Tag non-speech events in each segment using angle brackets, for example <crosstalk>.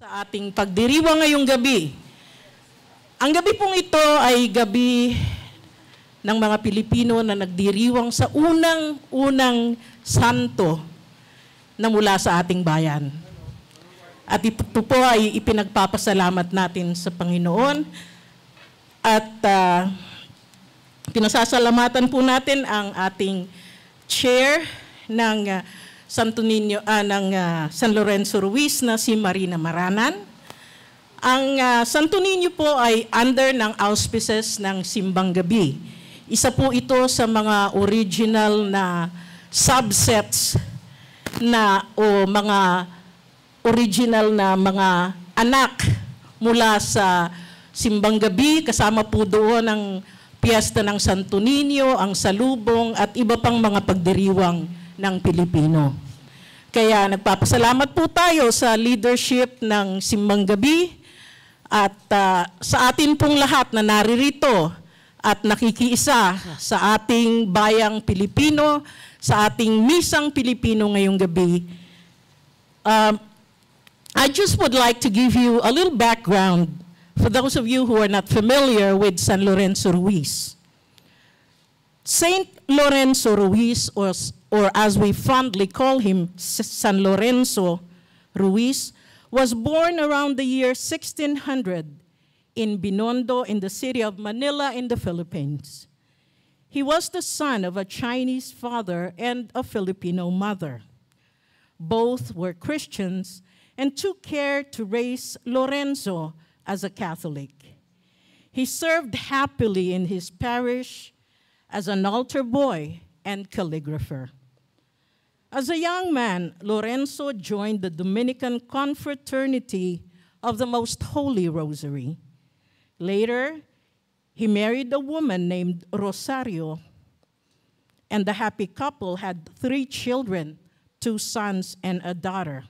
sa ating pagdiriwang ngayong gabi. Ang gabi pong ito ay gabi ng mga Pilipino na nagdiriwang sa unang-unang santo na mula sa ating bayan. At ito po ay ipinagpapasalamat natin sa Panginoon at uh, pinasasalamatan po natin ang ating chair ng uh, Santo Niño, uh, ng uh, San Lorenzo Ruiz na si Marina Maranan. Ang uh, Santo Niño po ay under ng auspices ng Simbang Gabi. Isa po ito sa mga original na subsets na o mga original na mga anak mula sa Simbang Gabi, kasama po doon ang piyesta ng Santo Niño, ang salubong at iba pang mga pagdiriwang ng Pilipino. Kaya nagpapasalamat po tayo sa leadership ng Simbang Gabi at uh, sa atin pong lahat na naririto at nakikiisa sa ating bayang Pilipino, sa ating misang Pilipino ngayong gabi. Uh, I just would like to give you a little background for those of you who are not familiar with San Lorenzo Ruiz. Saint Lorenzo Ruiz, or, or as we fondly call him, San Lorenzo Ruiz, was born around the year 1600 in Binondo in the city of Manila in the Philippines. He was the son of a Chinese father and a Filipino mother. Both were Christians and took care to raise Lorenzo as a Catholic. He served happily in his parish as an altar boy and calligrapher. As a young man, Lorenzo joined the Dominican Confraternity of the Most Holy Rosary. Later, he married a woman named Rosario, and the happy couple had three children two sons and a daughter.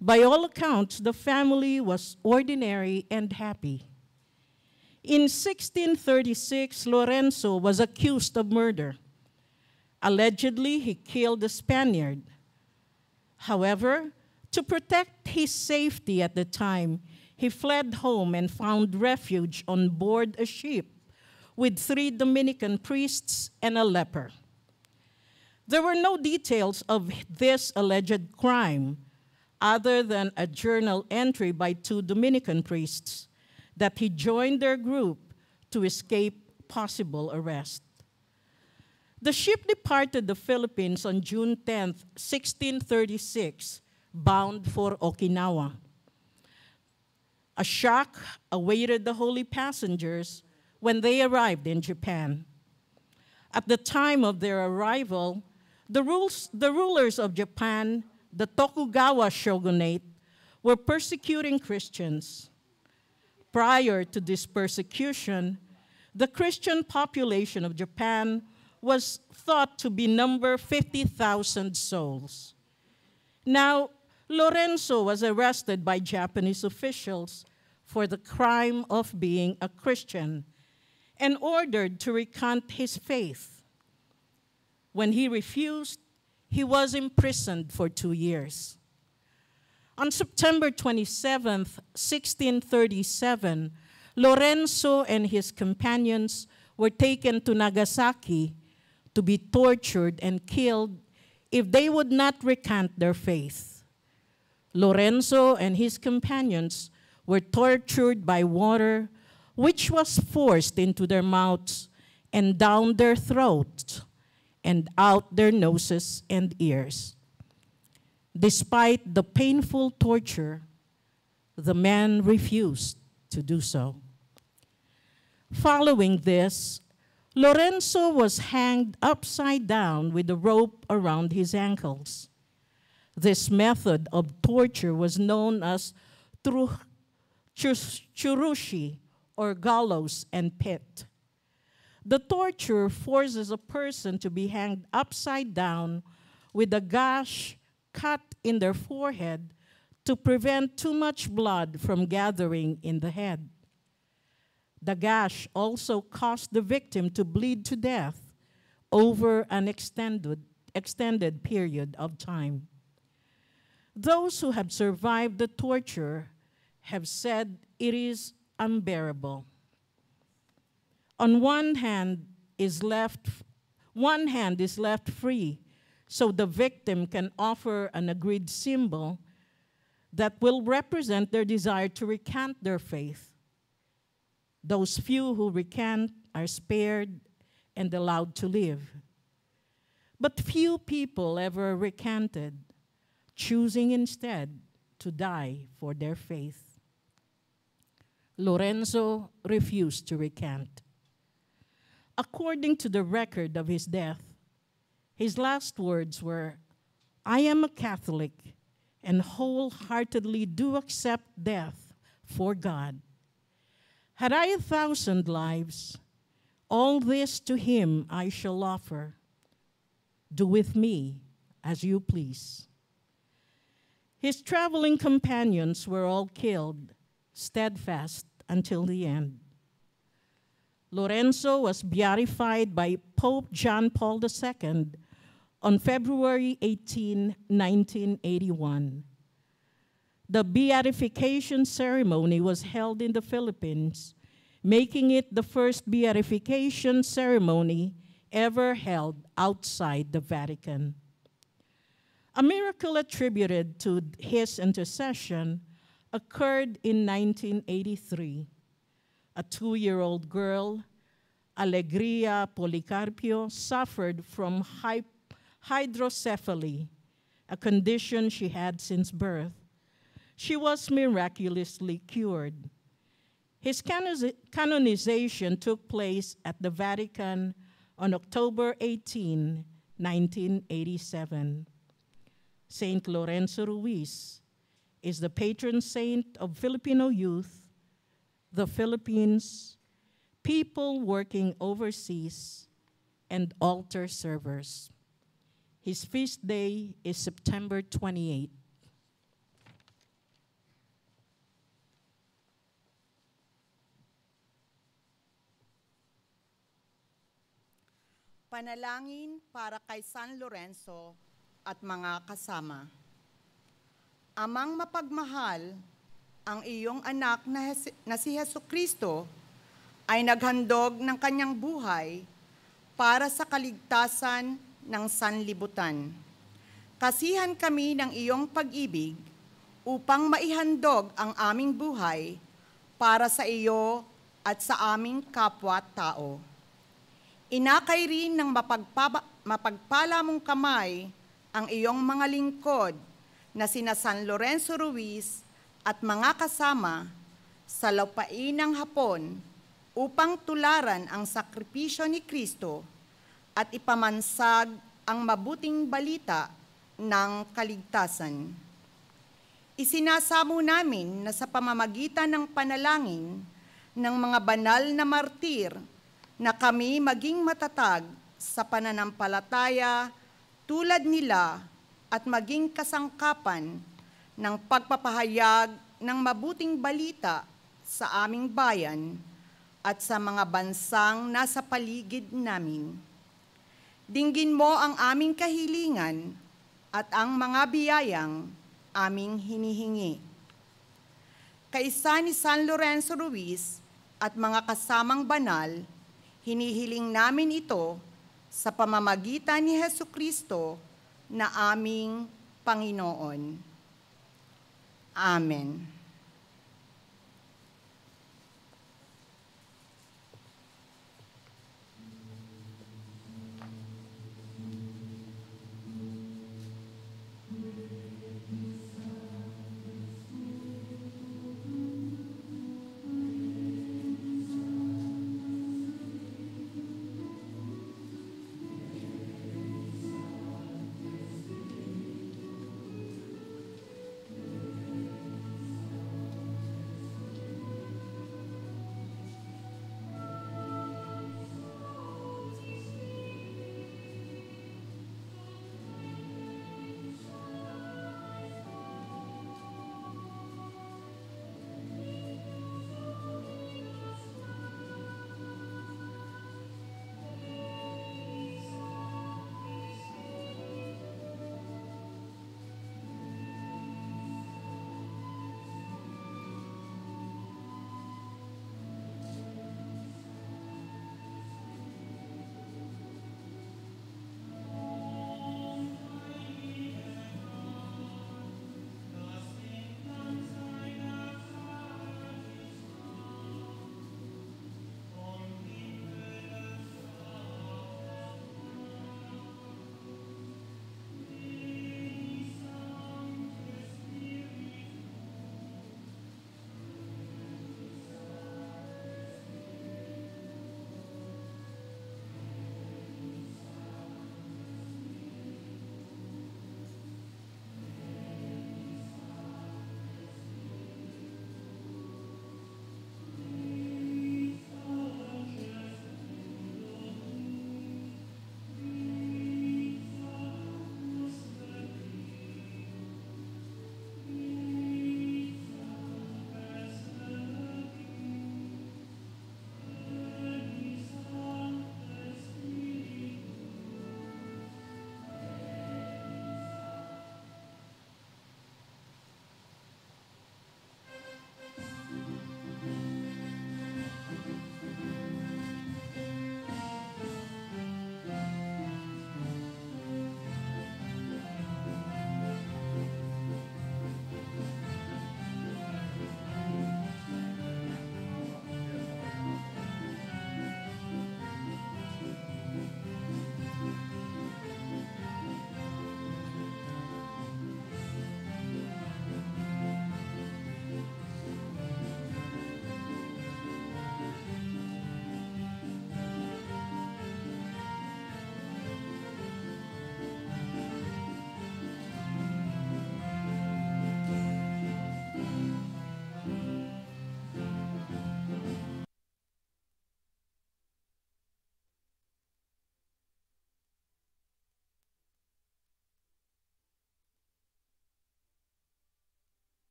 By all accounts, the family was ordinary and happy. In 1636, Lorenzo was accused of murder. Allegedly, he killed a Spaniard. However, to protect his safety at the time, he fled home and found refuge on board a ship with three Dominican priests and a leper. There were no details of this alleged crime, other than a journal entry by two Dominican priests that he joined their group to escape possible arrest. The ship departed the Philippines on June 10, 1636, bound for Okinawa. A shock awaited the holy passengers when they arrived in Japan. At the time of their arrival, the, rules, the rulers of Japan the Tokugawa shogunate were persecuting Christians. Prior to this persecution, the Christian population of Japan was thought to be number 50,000 souls. Now, Lorenzo was arrested by Japanese officials for the crime of being a Christian and ordered to recant his faith. When he refused, he was imprisoned for two years. On September 27, 1637, Lorenzo and his companions were taken to Nagasaki to be tortured and killed if they would not recant their faith. Lorenzo and his companions were tortured by water, which was forced into their mouths and down their throats and out their noses and ears. Despite the painful torture, the men refused to do so. Following this, Lorenzo was hanged upside down with a rope around his ankles. This method of torture was known as churushi, or gallows and pit. The torture forces a person to be hanged upside down with a gash cut in their forehead to prevent too much blood from gathering in the head. The gash also caused the victim to bleed to death over an extended, extended period of time. Those who have survived the torture have said it is unbearable. On one hand is left one hand is left free so the victim can offer an agreed symbol that will represent their desire to recant their faith. Those few who recant are spared and allowed to live. But few people ever recanted, choosing instead to die for their faith. Lorenzo refused to recant. According to the record of his death, his last words were, I am a Catholic and wholeheartedly do accept death for God. Had I a thousand lives, all this to him I shall offer. Do with me as you please. His traveling companions were all killed, steadfast until the end. Lorenzo was beatified by Pope John Paul II on February 18, 1981. The beatification ceremony was held in the Philippines, making it the first beatification ceremony ever held outside the Vatican. A miracle attributed to his intercession occurred in 1983. A two year old girl, Alegria Policarpio, suffered from hydrocephaly, a condition she had since birth. She was miraculously cured. His canonization took place at the Vatican on October 18, 1987. Saint Lorenzo Ruiz is the patron saint of Filipino youth, the Philippines, people working overseas, and altar servers. His feast day is September 28. Panalangin para kay San Lorenzo at mga kasama. Amang mapagmahal, ang iyong anak na, na si Heso Kristo ay naghandog ng kanyang buhay para sa kaligtasan ng sanlibutan. Kasihan kami ng iyong pag-ibig upang maihandog ang aming buhay para sa iyo at sa aming kapwa-tao. Inakay rin ng mapagpaba, mapagpala mong kamay ang iyong mga lingkod na sina San Lorenzo Ruiz at mga kasama sa lupain ng Hapon upang tularan ang sakripisyo ni Kristo at ipamansag ang mabuting balita ng kaligtasan. Isinasamo namin na sa pamamagitan ng panalangin ng mga banal na martir na kami maging matatag sa pananampalataya tulad nila at maging kasangkapan ng pagpapahayag ng mabuting balita sa aming bayan at sa mga bansang nasa paligid namin. Dinggin mo ang aming kahilingan at ang mga biyayang aming hinihingi. Kaisa ni San Lorenzo Ruiz at mga kasamang banal, Hinihiling namin ito sa pamamagitan ni Heso Kristo na aming Panginoon. Amen.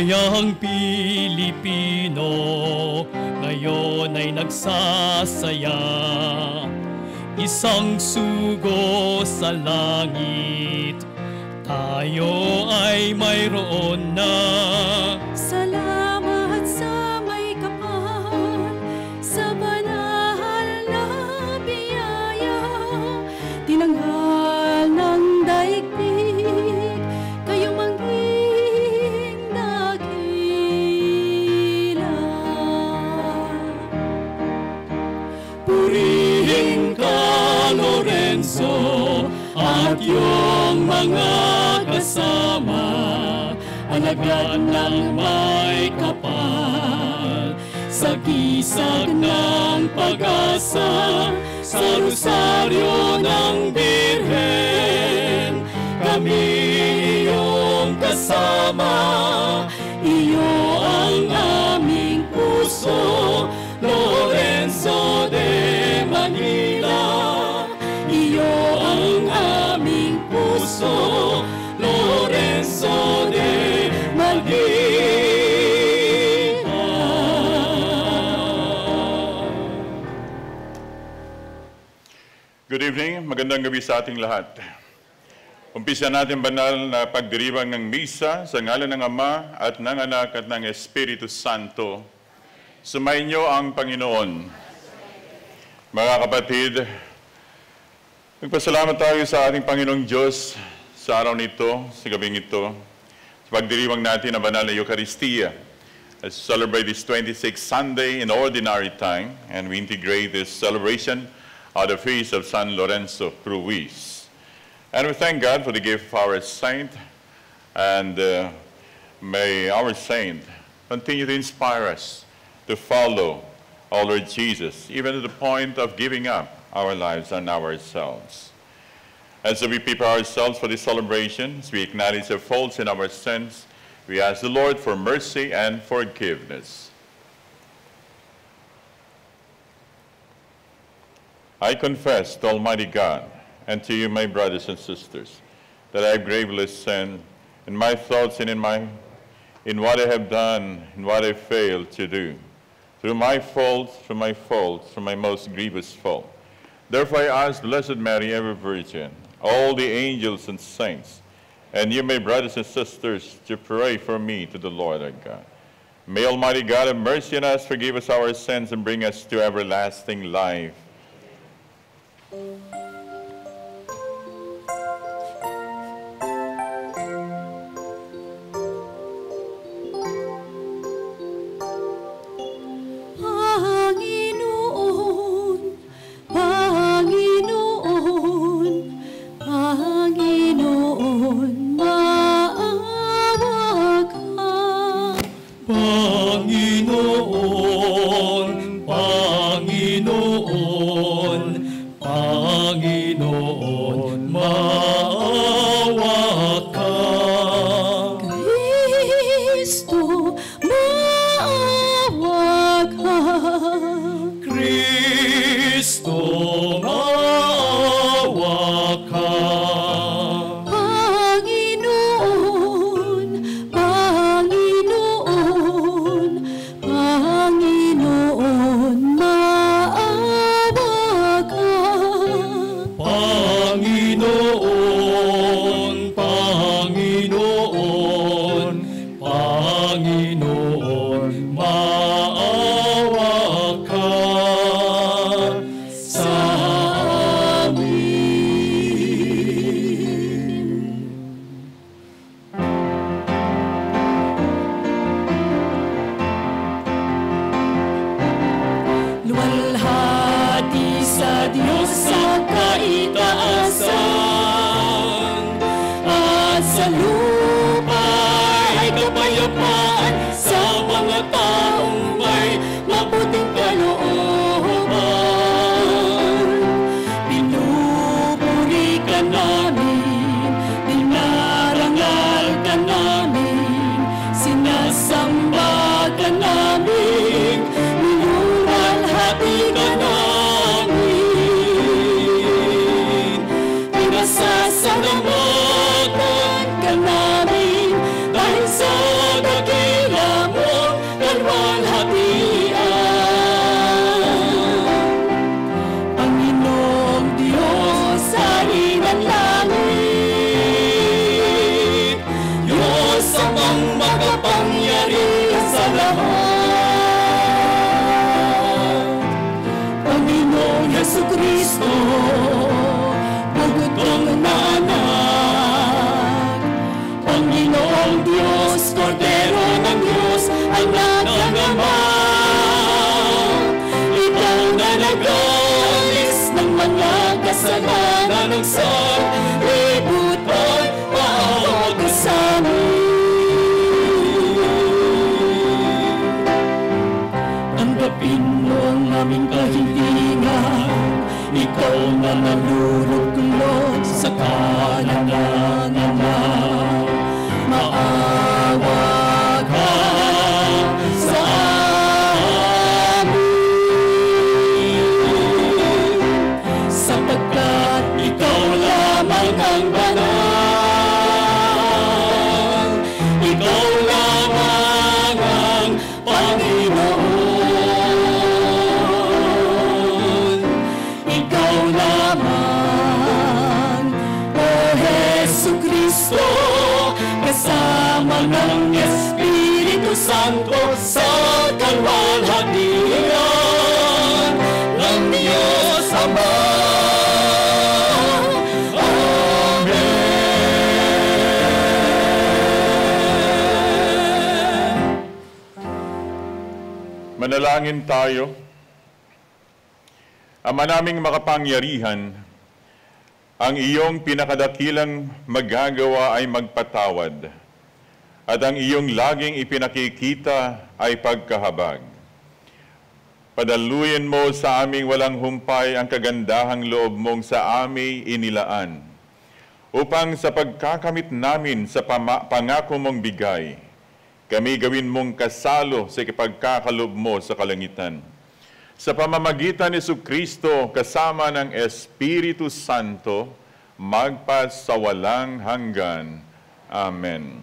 Ang bayang Pilipino ngayon ay nagsasaya. Isang sugo sa langit Tayo ay mayroon na ka, Lorenzo, at iyong mga kasama, alagad ng may kapal, sa gisag ng pag-asa, sa rosaryo ng Birhen, kami iyong kasama, iyo ang aming puso, Lorenzo de Manila, puso, Lorenzo de Manila. Good evening, magandang gabi sa ating lahat. Umpisa natin banal na pagdiriwang ng misa sa ngalan ng Ama at ng Anak at ng Espiritu Santo. Sumayin ang Panginoon. Mga kapatid, nagpasalamat tayo sa ating Panginoong Diyos sa araw nito, sa gabing ito, sa pagdiriwang natin ng banal na Eucharistia. As we celebrate this 26th Sunday in ordinary time, and we integrate this celebration of the feast of San Lorenzo Ruiz. And we thank God for the gift of our saint, and uh, may our saint continue to inspire us to follow our Lord Jesus, even to the point of giving up our lives and ourselves. As we prepare ourselves for this celebrations, we acknowledge the faults in our sins, we ask the Lord for mercy and forgiveness. I confess to Almighty God and to you, my brothers and sisters, that I have gravely sinned in my thoughts and in my in what I have done, in what I failed to do, through my fault, through my fault, through my most grievous fault. Therefore I ask Blessed Mary, ever Virgin, all the angels and saints, and you, my brothers and sisters, to pray for me to the Lord our God. May Almighty God have mercy on us, forgive us our sins, and bring us to everlasting life. Hallelujah. Manalangin tayo. Ama naming makapangyarihan, ang iyong pinakadakilang magagawa ay magpatawad, at ang iyong laging ipinakikita ay pagkahabag. Padaluyin mo sa aming walang humpay ang kagandahang loob mong sa aming inilaan, upang sa pagkakamit namin sa pangako mong bigay, kami gawin mong kasalo sa ikipagkakalob mo sa kalangitan. Sa pamamagitan ni Kristo kasama ng Espiritu Santo, magpasawalang hanggan. Amen.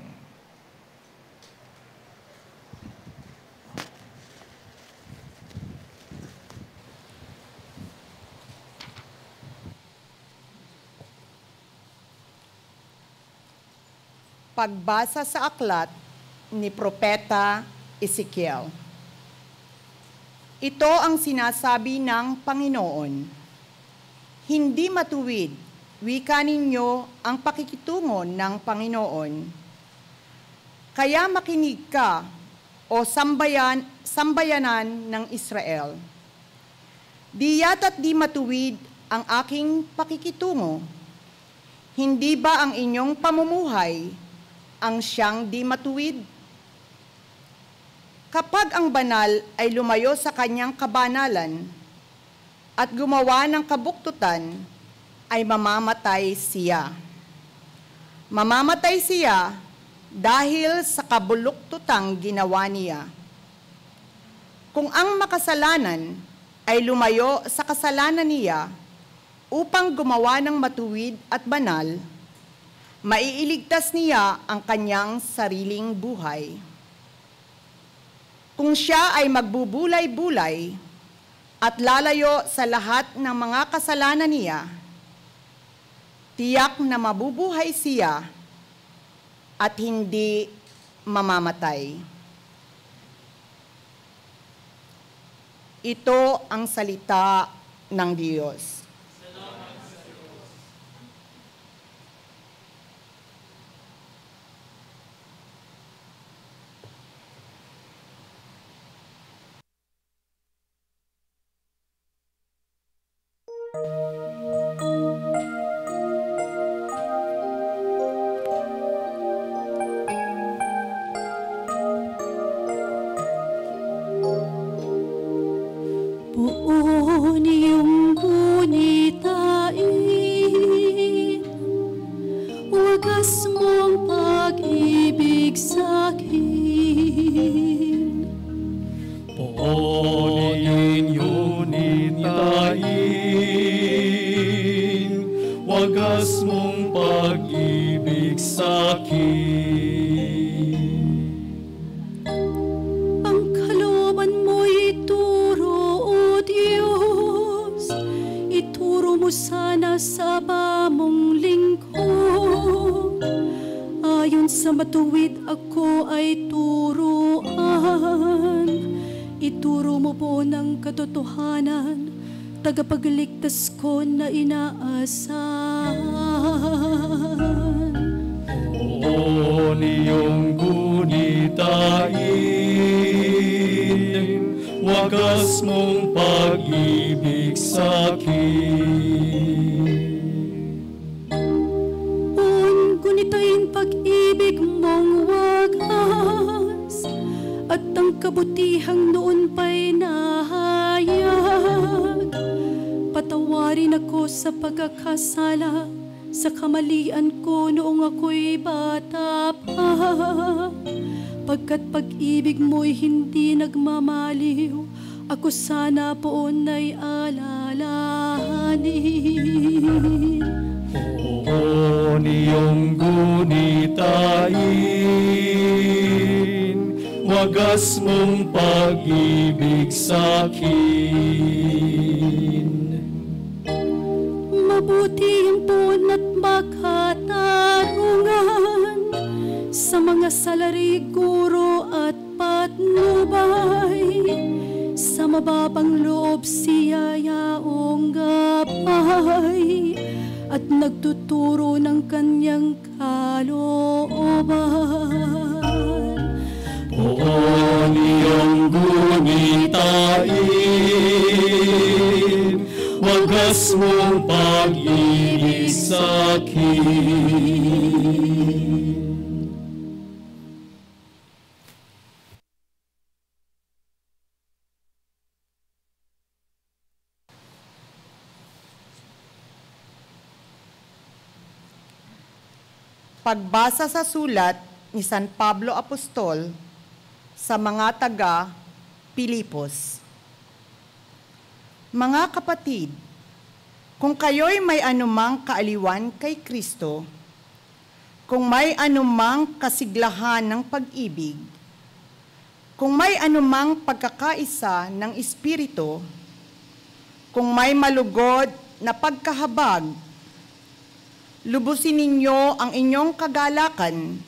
Pagbasa sa aklat ni Propeta Ezekiel. Ito ang sinasabi ng Panginoon. Hindi matuwid, wika ninyo ang pakikitungo ng Panginoon. Kaya makinig ka, o sambayan, sambayanan ng Israel. Di yata't di matuwid ang aking pakikitungo. Hindi ba ang inyong pamumuhay ang siyang di matuwid? Kapag ang banal ay lumayo sa kanyang kabanalan at gumawa ng kabuktutan, ay mamamatay siya. Mamamatay siya dahil sa kabuluktutang ginawa niya. Kung ang makasalanan ay lumayo sa kasalanan niya upang gumawa ng matuwid at banal, maiiligtas niya ang kanyang sariling buhay. Kung siya ay magbubulay-bulay at lalayo sa lahat ng mga kasalanan niya, tiyak na mabubuhay siya at hindi mamamatay. Ito ang salita ng Diyos. Pagbasa sa sulat ni San Pablo Apostol sa mga taga Pilipos. Mga kapatid, kung kayo'y may anumang kaaliwan kay Kristo, kung may anumang kasiglahan ng pag-ibig, kung may anumang pagkakaisa ng Espiritu, kung may malugod na pagkahabag, lubusin ninyo ang inyong kagalakan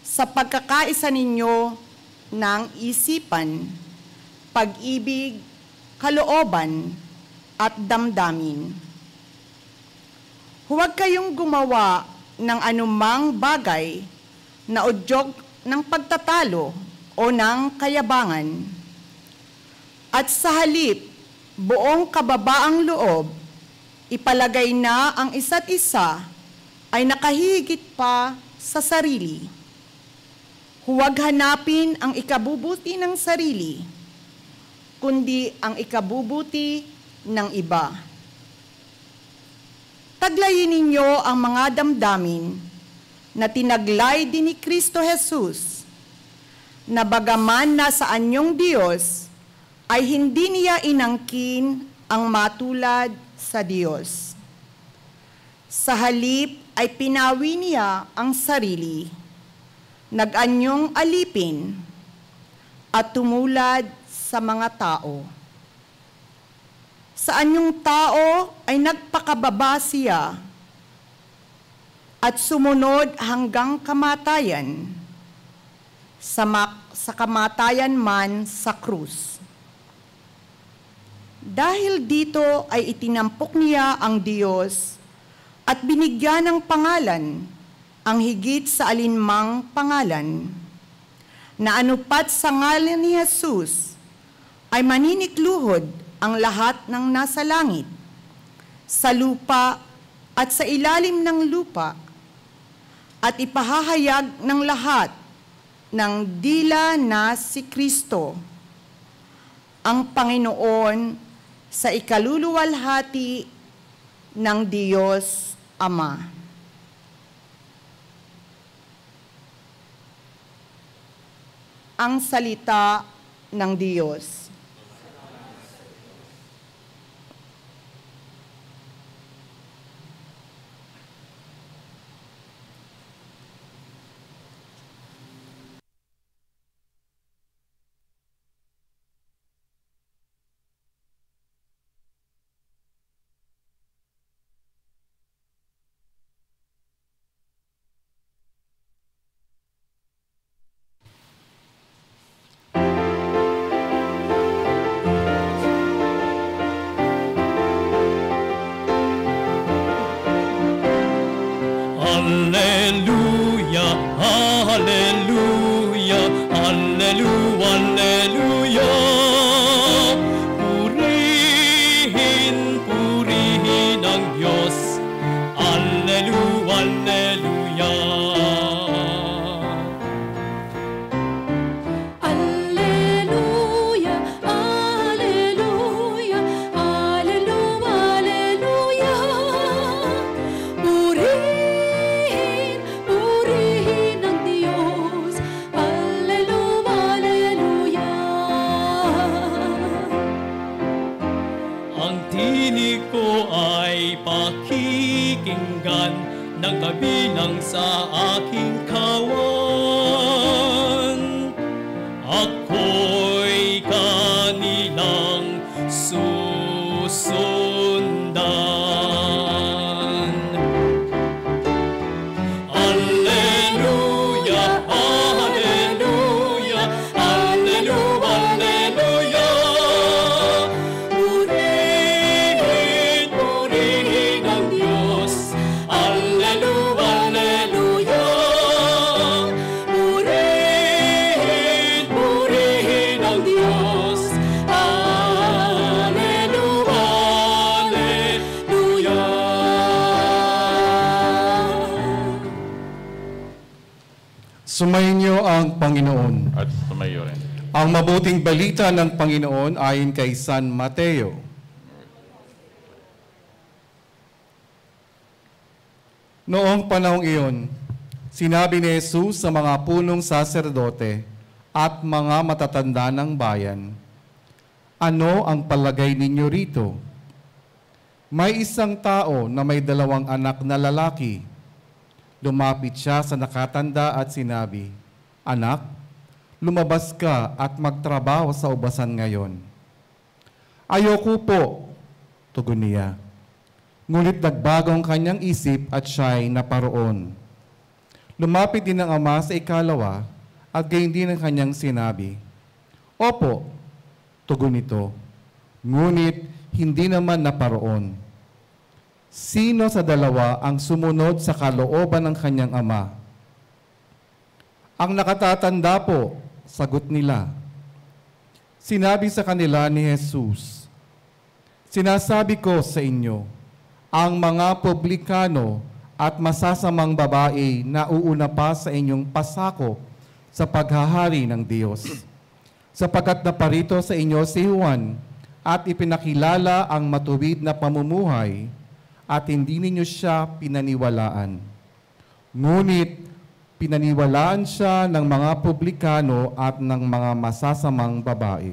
sa pagkakaisa ninyo ng isipan, pag-ibig, kalooban, at damdamin. Huwag kayong gumawa ng anumang bagay na udyog ng pagtatalo o ng kayabangan. At sa halip, buong kababaang loob, ipalagay na ang isa't isa ay nakahigit pa sa sarili. Huwag hanapin ang ikabubuti ng sarili, kundi ang ikabubuti ng iba. Taglayin ninyo ang mga damdamin na tinaglay din ni Kristo Jesus, na bagaman nasa anyong Diyos, ay hindi niya inangkin ang matulad sa Diyos. Sa halip ay pinawi niya ang sarili, nag-anyong alipin, at tumulad sa mga tao. Sa anyong tao ay nagpakababa siya at sumunod hanggang kamatayan, sa, sa kamatayan man sa krus. Dahil dito ay itinampok niya ang Diyos at binigyan ng pangalan ang higit sa alinmang pangalan, na anupat sa ngalan ni Jesus ay maninikluhod ang lahat ng nasa langit, sa lupa at sa ilalim ng lupa, at ipahahayag ng lahat ng dila na si Kristo, ang Panginoon sa ikaluluwalhati ng Diyos Ama. Ang salita ng Diyos. Balita ng Panginoon ayon kay San Mateo. Noong panahong iyon, sinabi ni Jesus sa mga punong saserdote at mga matatanda ng bayan, Ano ang palagay ninyo rito? May isang tao na may dalawang anak na lalaki. Lumapit siya sa nakatanda at sinabi, Anak, lumabas ka at magtrabaho sa ubasan ngayon. Ayoko po, tugon niya. Ngunit nagbago ang kanyang isip at siya'y naparoon. Lumapit din ang ama sa ikalawa at gayon din ang kanyang sinabi, Opo, tugon nito. Ngunit hindi naman naparoon. Sino sa dalawa ang sumunod sa kalooban ng kanyang ama? Ang nakatatanda po, sagot nila. Sinabi sa kanila ni Jesus, Sinasabi ko sa inyo, ang mga publikano at masasamang babae na uuna pa sa inyong pasako sa paghahari ng Diyos. Sapagkat naparito sa inyo si Juan at ipinakilala ang matuwid na pamumuhay at hindi ninyo siya pinaniwalaan. Ngunit pinaniwalaan siya ng mga publikano at ng mga masasamang babae.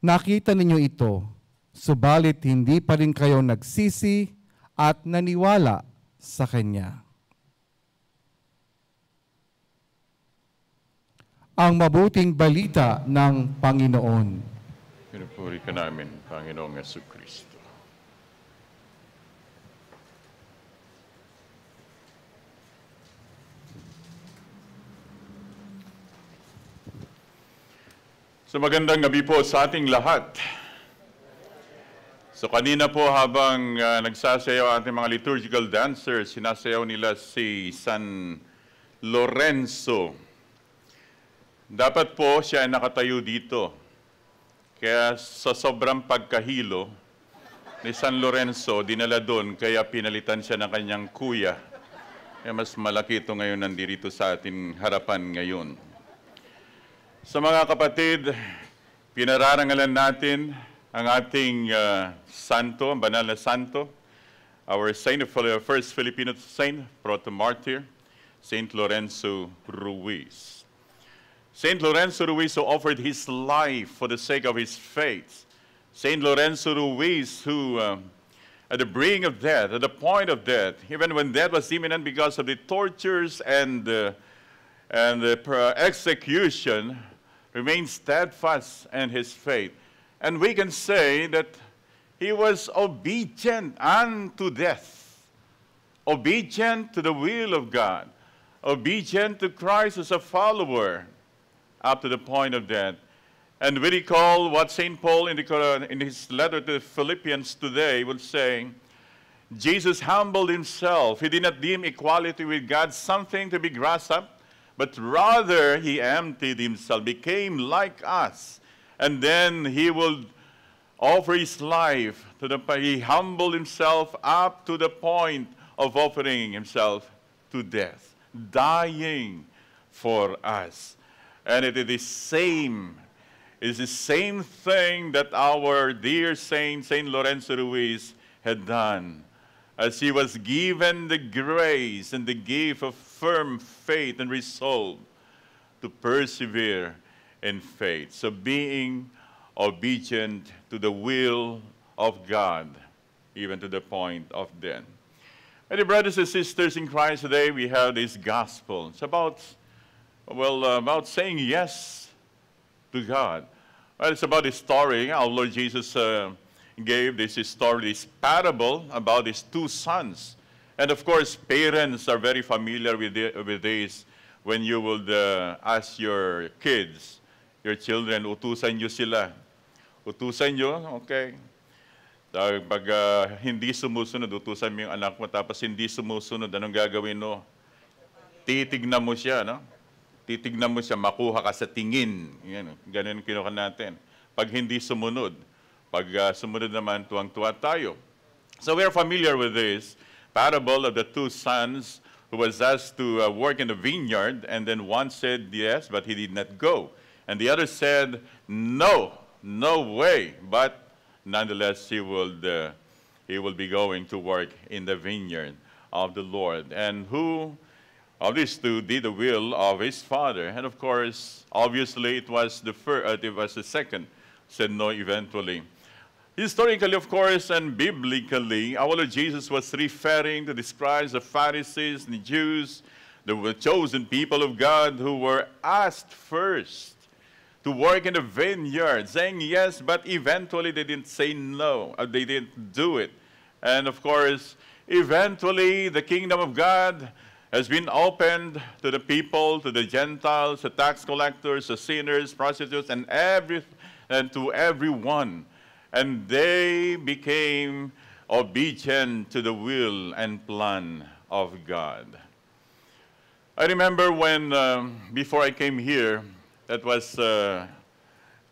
Nakita ninyo ito, subalit hindi pa rin kayo nagsisi at naniwala sa Kanya. Ang mabuting balita ng Panginoon. Pinupuri ka namin, Panginoong Yesu Kristo. So magandang gabi po sa ating lahat. So kanina po habang ah, nagsasayaw ating mga liturgical dancers, sinasayaw nila si San Lorenzo. Dapat po siya ay nakatayo dito. Kaya sa sobrang pagkahilo ni San Lorenzo, dinala doon, kaya pinalitan siya ng kanyang kuya. Kaya mas malaki ito ngayon nandirito sa ating harapan ngayon. Sa mga kapatid, pinararangalan natin ang ating ah, santo, ang banal na santo, our saint uh, first Filipino saint, proto-martyr, Saint Lorenzo Ruiz. Saint Lorenzo Ruiz who offered his life for the sake of his faith. Saint Lorenzo Ruiz who, um, at the brink of death, at the point of death, even when death was imminent because of the tortures and uh, and the per- execution, remained steadfast in his faith. And we can say that he was obedient unto death, obedient to the will of God, obedient to Christ as a follower up to the point of death. And we recall what St. Paul in, the, in his letter to the Philippians today was saying, Jesus humbled himself. He did not deem equality with God something to be grasped but rather he emptied himself, became like us. And then he will offer his life to the he humbled himself up to the point of offering himself to death, dying for us. And it is the same, it is the same thing that our dear saint, Saint Lorenzo Ruiz, had done as he was given the grace and the gift of firm faith and resolve to persevere in faith. So being obedient to the will of God, even to the point of death. And dear brothers and sisters in Christ today, we have this gospel. It's about, well, uh, about saying yes to God. Well, it's about the story. Our Lord Jesus uh, gave this story, this parable about his two sons. And of course, parents are very familiar with, the, with this when you would uh, ask your kids, your children, utusan nyo sila. Utusan nyo, okay. Dahil pag uh, hindi sumusunod, utusan mo yung anak mo, tapos hindi sumusunod, anong gagawin mo? Titignan mo siya, no? Titignan mo siya, makuha ka sa tingin. Yan, ganun kinuha natin. Pag hindi sumunod, pag uh, sumunod naman, tuwang-tuwa tayo. So we're familiar with this parable of the two sons who was asked to uh, work in the vineyard, and then one said yes, but he did not go. And the other said, no, no way, but nonetheless he will, uh, he will be going to work in the vineyard of the Lord. And who of these two did the will of his father? And of course, obviously it was the first, uh, it was the second, said no eventually. Historically, of course, and biblically, our Lord Jesus was referring to the scribes, the Pharisees, the Jews, the chosen people of God who were asked first to work in the vineyard, saying yes, but eventually they didn't say no, uh, they didn't do it. And of course, eventually the kingdom of God has been opened to the people, to the Gentiles, the tax collectors, the sinners, prostitutes, and every and to everyone. And they became obedient to the will and plan of God. I remember when, um, before I came here, that was uh,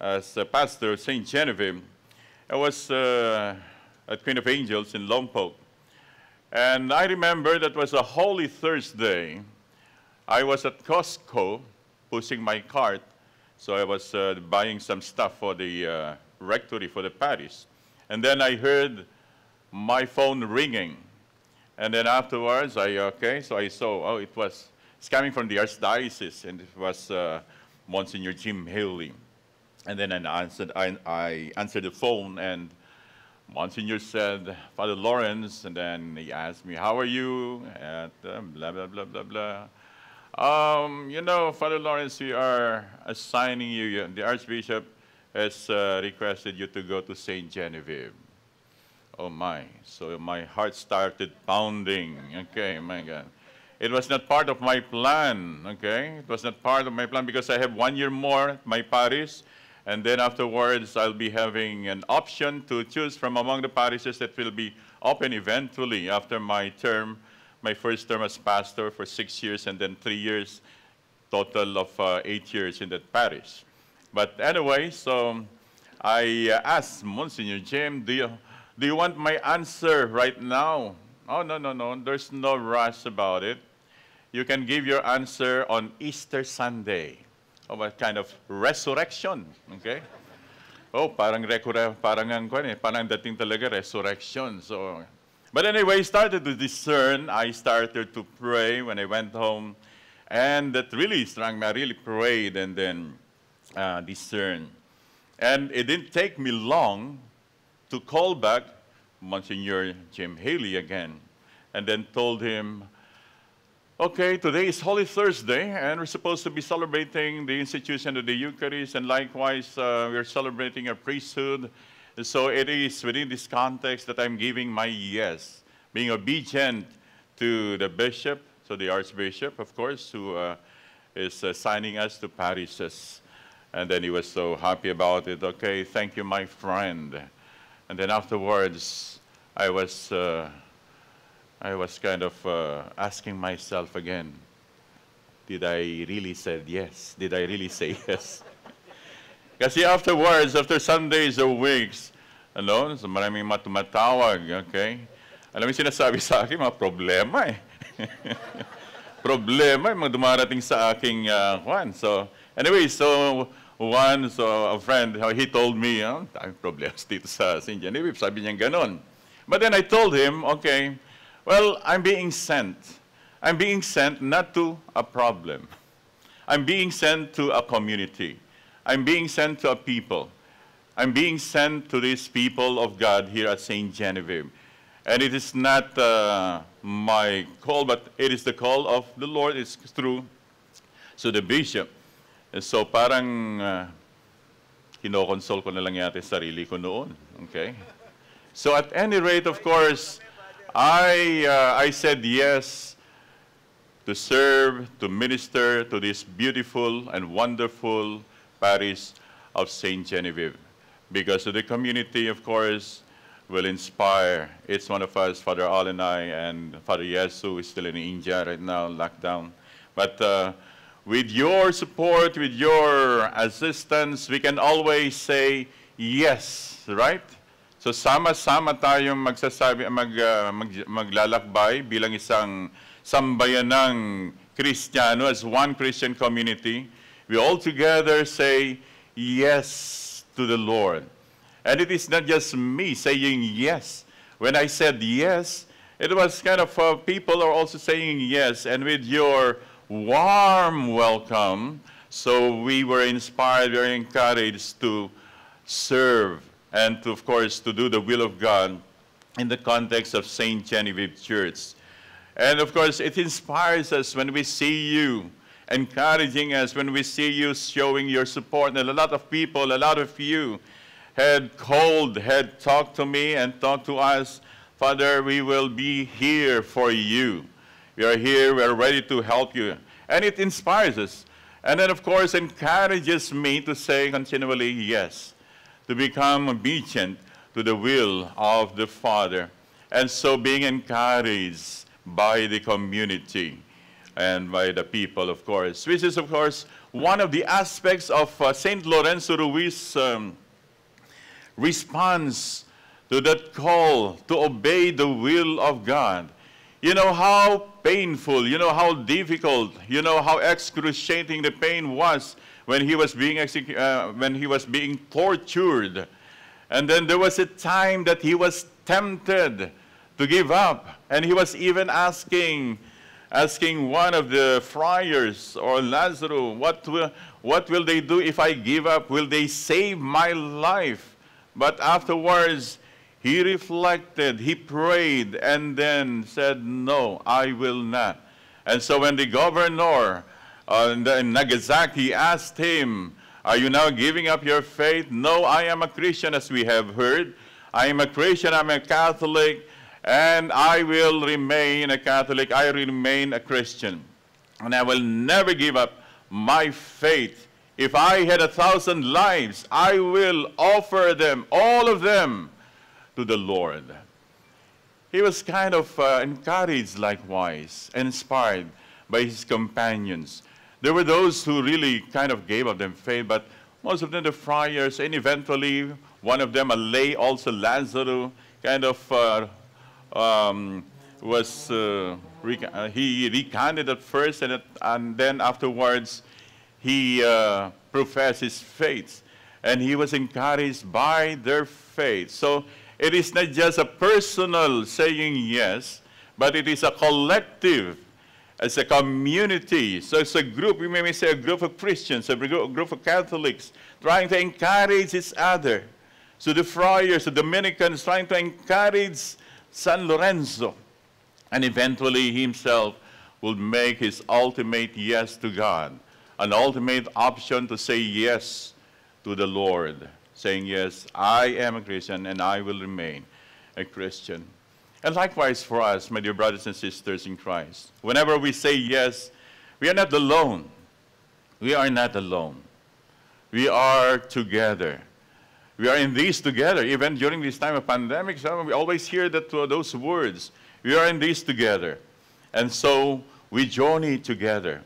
as a pastor of St. Genevieve. I was uh, at Queen of Angels in Lompoc. And I remember that was a Holy Thursday. I was at Costco pushing my cart. So I was uh, buying some stuff for the uh, rectory, for the parish. And then I heard my phone ringing. And then afterwards, I, okay, so I saw, oh, it was, it's coming from the Archdiocese, and it was uh, Monsignor Jim Haley. And then I answered, I, I answered the phone, and Monsignor said, Father Lawrence, and then he asked me, how are you? And uh, blah, blah, blah, blah, blah. Um, you know, Father Lawrence, we are assigning you, the Archbishop has uh, requested you to go to St. Genevieve. Oh my, so my heart started pounding. Okay, my God. It was not part of my plan, okay? It was not part of my plan because I have one year more at my parish, and then afterwards I'll be having an option to choose from among the parishes that will be open eventually after my term, my first term as pastor for six years, and then three years, total of uh, eight years in that parish. But anyway, so I asked Monsignor Jim, do you, do you want my answer right now? Oh, no, no, no, there's no rush about it. You can give your answer on Easter Sunday. Oh, what kind of resurrection, okay? Oh, parang rekura, parang ang eh, parang dating talaga resurrection. So, but anyway, started to discern. I started to pray when I went home, and that really strong me. I really prayed, and then uh, discern. And it didn't take me long to call back Monsignor Jim Haley again and then told him, okay, today is Holy Thursday and we're supposed to be celebrating the institution of the Eucharist and likewise uh, we're celebrating a priesthood. So it is within this context that I'm giving my yes, being obedient to the bishop, so the archbishop, of course, who uh, is assigning us to parishes. And then he was so happy about it. Okay, thank you, my friend. And then afterwards, I was uh, I was kind of uh, asking myself again, did I really said yes? Did I really say <laughs> yes? Kasi afterwards, after some days or weeks, ano, so maraming mga tumatawag, okay? Alam mo sinasabi sa akin, mga problema eh. <laughs> problema yung mga dumarating sa aking uh, kwan. So, anyway, so one, so uh, a friend, uh, he told me, ah, oh, daming problemas <laughs> dito sa St. Genevieve. Sabi niya ganon. But then I told him, okay, well, I'm being sent. I'm being sent not to a problem. I'm being sent to a community. I'm being sent to a people. I'm being sent to these people of God here at St. Genevieve. And it is not uh, my call, but it is the call of the Lord. It's through so the bishop. And so parang uh, kinokonsol ko na lang yata sarili ko noon. Okay? So at any rate, of course, I, uh, I said yes to serve, to minister to this beautiful and wonderful parish of St. Genevieve. Because the community, of course, will inspire each one of us, Father Al and I, and Father Yesu is still in India right now, lockdown. But uh, with your support, with your assistance, we can always say yes, right? So sama-sama tayong magsasabi, mag, uh, mag, maglalakbay bilang isang sambayanang Kristiyano as one Christian community. We all together say yes to the Lord. And it is not just me saying yes. When I said yes, it was kind of uh, people are also saying yes. And with your warm welcome, so we were inspired, very encouraged to serve and to, of course, to do the will of God in the context of St. Genevieve Church. And of course, it inspires us when we see you encouraging us, when we see you showing your support. And a lot of people, a lot of you had called, had talked to me and talked to us. Father, we will be here for you. We are here, we are ready to help you. And it inspires us. And then, of course, encourages me to say continually yes, to become obedient to the will of the Father. And so being encouraged by the community and by the people, of course, which is, of course, one of the aspects of uh, St. Lorenzo Ruiz's um, response to that call to obey the will of God. You know how painful, you know how difficult, you know how excruciating the pain was when he was being uh, when he was being tortured. And then there was a time that he was tempted to give up, and he was even asking asking one of the friars or Lazarus, what will, what will they do if I give up? Will they save my life? But afterwards, he reflected, he prayed, and then said, No, I will not. And so when the governor uh, in Nagasaki asked him, Are you now giving up your faith? No, I am a Christian, as we have heard. I am a Christian, I'm a Catholic, and I will remain a Catholic, I remain a Christian. And I will never give up my faith. If I had a thousand lives, I will offer them, all of them, to the Lord. He was kind of uh, encouraged likewise, inspired by his companions. There were those who really kind of gave up their faith, but most of them the friars, and eventually one of them, a lay also Lazarus, kind of uh, um, was, uh, rec- uh, he recanted at first, and, at, and then afterwards he uh, professed his faith. And he was encouraged by their faith. So it is not just a personal saying yes, but it is a collective, as a community. So it's a group, we may say a group of Christians, a group of Catholics, trying to encourage each other. So the friars, the Dominicans, trying to encourage San Lorenzo. And eventually himself will make his ultimate yes to God, an ultimate option to say yes to the Lord, saying, Yes, I am a Christian and I will remain a Christian. And likewise for us, my dear brothers and sisters in Christ, whenever we say yes, we are not alone. We are not alone. We are together. We are in this together. Even during this time of pandemic, we always hear that uh, those words. We are in this together. And so we journey together.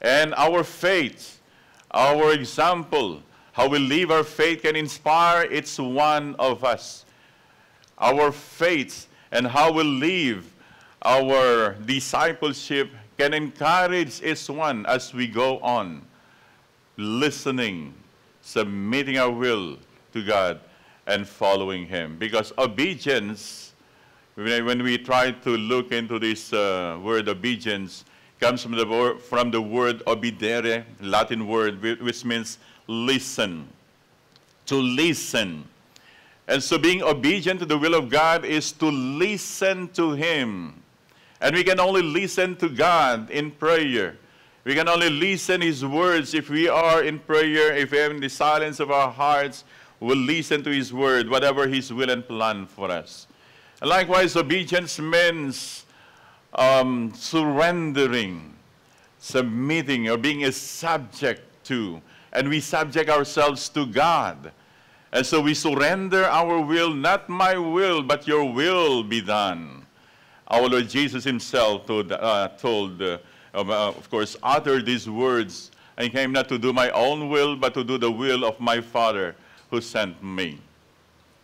And our faith, our example, how we live our faith can inspire each one of us. Our faith and how we live our discipleship can encourage each one as we go on, listening, submitting our will to God, and following Him. Because obedience, when we try to look into this uh, word obedience, comes from the, from the word obidere, Latin word, which means listen. To listen. And so being obedient to the will of God is to listen to Him. And we can only listen to God in prayer. We can only listen His words if we are in prayer, if we are in the silence of our hearts, we'll listen to His word, whatever His will and plan for us. And likewise, obedience means um, surrendering, submitting, or being a subject to. And we subject ourselves to God. And so we surrender our will, not my will, but your will be done. Our Lord Jesus himself told, uh, told uh, of, uh, of course, uttered these words, I came not to do my own will, but to do the will of my Father who sent me.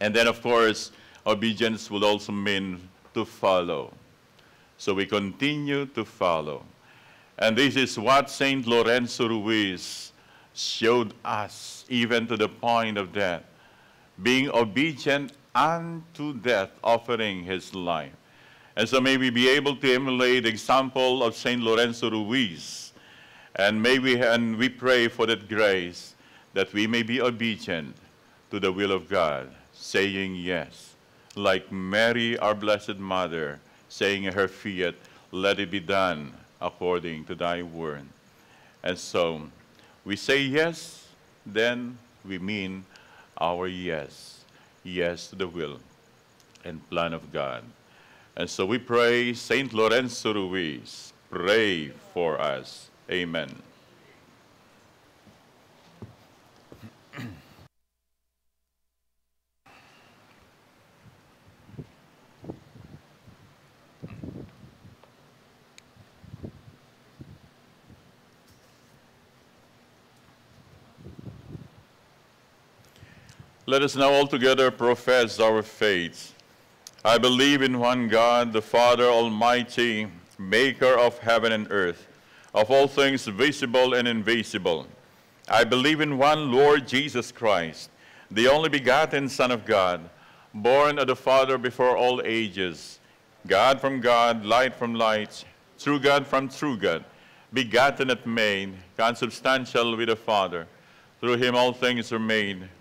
And then, of course, obedience will also mean to follow. So we continue to follow. And this is what St. Lorenzo Ruiz showed us, even to the point of death, being obedient unto death, offering his life. And so may we be able to emulate the example of St. Lorenzo Ruiz. And may we, and we pray for that grace that we may be obedient to the will of God, saying yes. Like Mary, our Blessed Mother, saying in her fiat, let it be done according to thy word. And so we say yes, then we mean our yes. Yes to the will and plan of God. And so we pray, Saint Lorenzo Ruiz, pray for us. Amen. Let us now all together profess our faith. I believe in one God, the Father Almighty, maker of heaven and earth, of all things visible and invisible. I believe in one Lord Jesus Christ, the only begotten Son of God, born of the Father before all ages, God from God, light from light, true God from true God, begotten and made, consubstantial with the Father. Through him all things are made,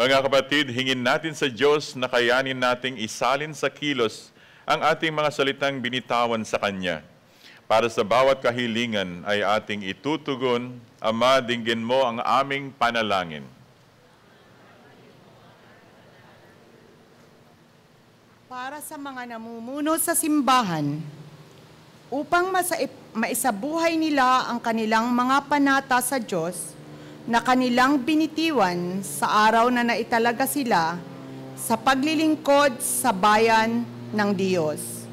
Mga kapatid, hingin natin sa Diyos na kayanin nating isalin sa kilos ang ating mga salitang binitawan sa Kanya. Para sa bawat kahilingan ay ating itutugon, Ama, dinggin mo ang aming panalangin. para sa mga namumuno sa simbahan upang masaip, maisabuhay nila ang kanilang mga panata sa Diyos na kanilang binitiwan sa araw na naitalaga sila sa paglilingkod sa bayan ng Diyos.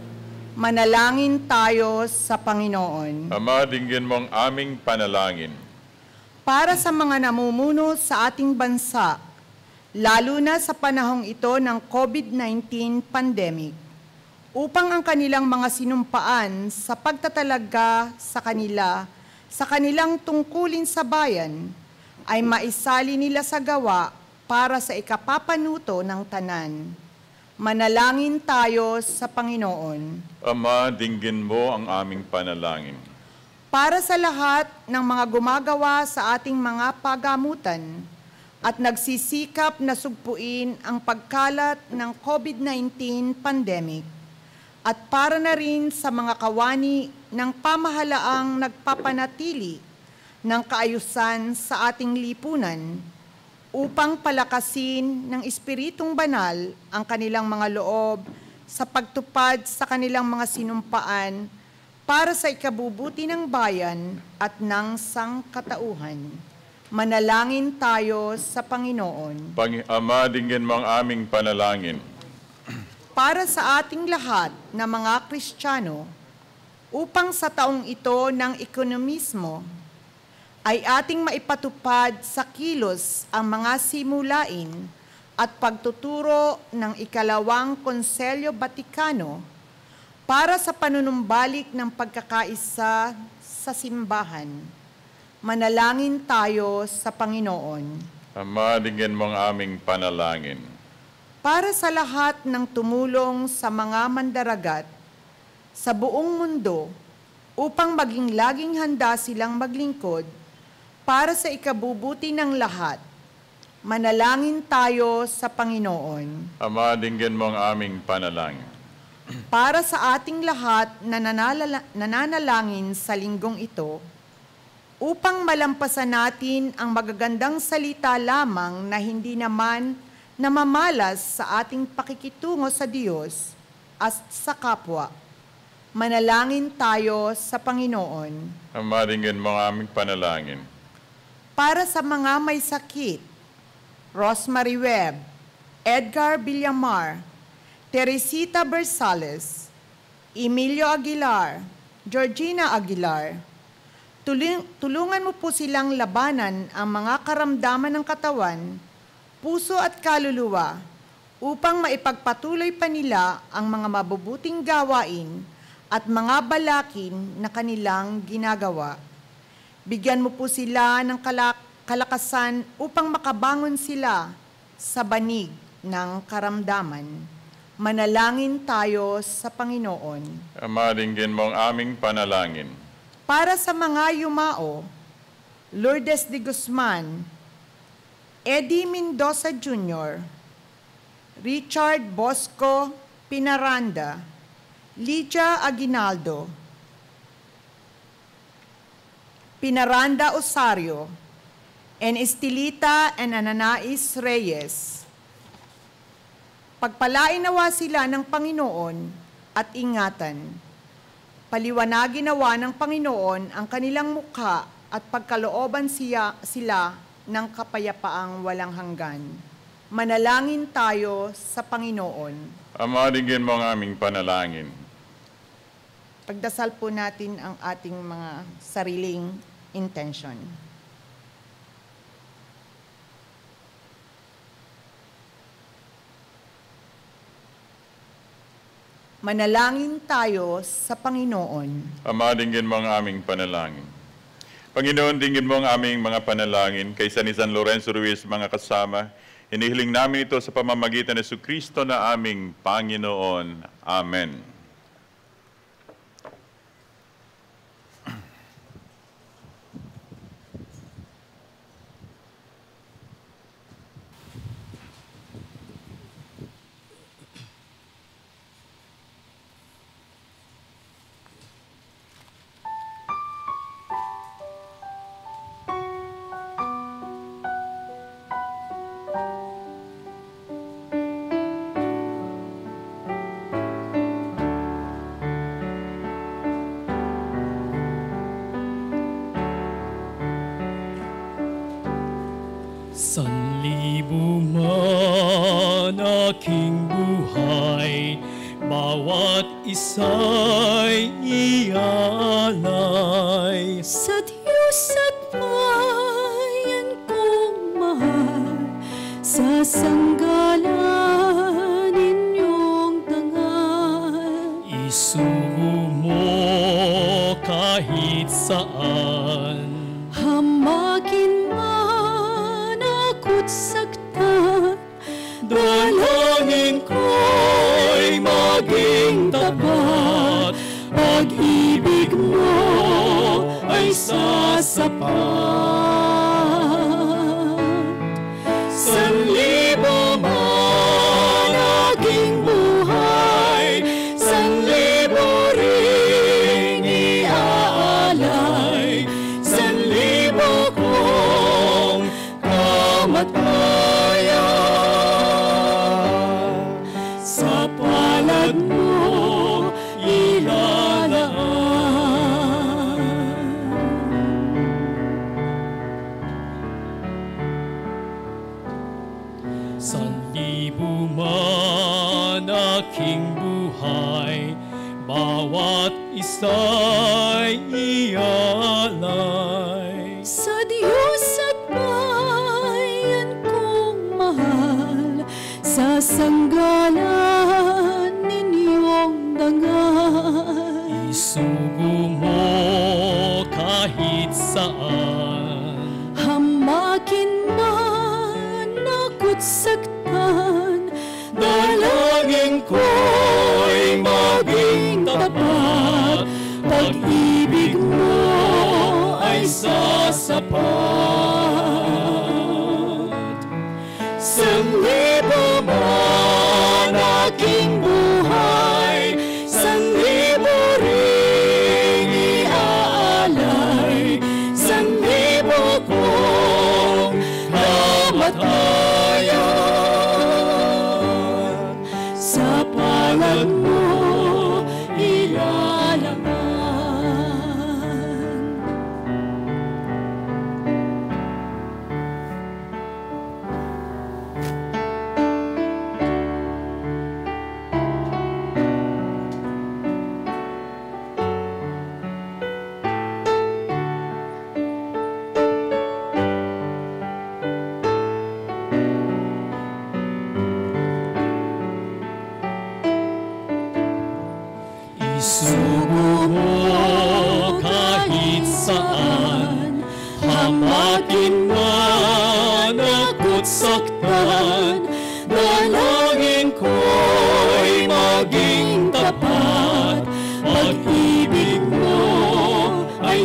Manalangin tayo sa Panginoon. Ama, dinggin mo ang aming panalangin. para sa mga namumuno sa ating bansa, lalo na sa panahong ito ng COVID-19 pandemic, upang ang kanilang mga sinumpaan sa pagtatalaga sa kanila sa kanilang tungkulin sa bayan ay maisali nila sa gawa para sa ikapapanuto ng tanan. Manalangin tayo sa Panginoon. Ama, dinggin mo ang aming panalangin. Para sa lahat ng mga gumagawa sa ating mga pagamutan at nagsisikap na sugpuin ang pagkalat ng COVID-19 pandemic at para na rin sa mga kawani ng pamahalaang nagpapanatili ng kaayusan sa ating lipunan upang palakasin ng Espiritong Banal ang kanilang mga loob sa pagtupad sa kanilang mga sinumpaan para sa ikabubuti ng bayan at ng sangkatauhan. Manalangin tayo sa Panginoon. Pang Ama, dinggin mo ang aming panalangin. para sa ating lahat na mga Kristiyano upang sa taong ito ng ekonomismo ay ating maipatupad sa kilos ang mga simulain at pagtuturo ng ikalawang Konselyo Batikano para sa panunumbalik ng pagkakaisa sa simbahan. Manalangin tayo sa Panginoon. Ama, dinggin mo ang aming panalangin. para sa lahat ng tumulong sa mga mandaragat sa buong mundo upang maging laging handa silang maglingkod para sa ikabubuti ng lahat. Manalangin tayo sa Panginoon. Ama, dinggin mo ang aming panalangin. Para sa ating lahat na nananalangin sa linggong ito, upang malampasan natin ang magagandang salita lamang na hindi naman namamalas sa ating pakikitungo sa Diyos at sa kapwa. Manalangin tayo sa Panginoon. Ama, dinggin mo ang aming panalangin. Para sa mga may sakit, Rosemary Webb, Edgar Villamar, Teresita Bersales, Emilio Aguilar, Georgina Aguilar, tuling- tulungan mo po silang labanan ang mga karamdaman ng katawan, puso at kaluluwa upang maipagpatuloy pa nila ang mga mabubuting gawain at mga balakin na kanilang ginagawa. Bigyan mo po sila ng kalak- kalakasan upang makabangon sila sa banig ng karamdaman. Manalangin tayo sa Panginoon. Ama, dinggin mo ang aming panalangin. Para sa mga yumao, Lourdes de Guzman, Eddie Mendoza Jr., Richard Bosco Pinaranda, Lydia Aguinaldo, Pinaranda Osario, and Estilita and Ananais Reyes. Pagpalain nawa sila ng Panginoon at ingatan. Paliwanagin nawa ng Panginoon ang kanilang mukha at pagkalooban siya, sila ng kapayapaang walang hanggan. Manalangin tayo sa Panginoon. Ama, dinggin mo ang aming panalangin. Pagdasal po natin ang ating mga sariling intention. Manalangin tayo sa Panginoon. Ama, dinggin mo ang aming panalangin. Panginoon, dinggin mo ang aming mga panalangin kaysa ni San Lorenzo Ruiz mga kasama. Inihiling namin ito sa pamamagitan ni Kristo na aming Panginoon. Amen. Bawat isa'y ialay. Sa Diyos at bayan kong mahal, sa sanggalan ninyong tangal. Isugo mo kahit saan, upon.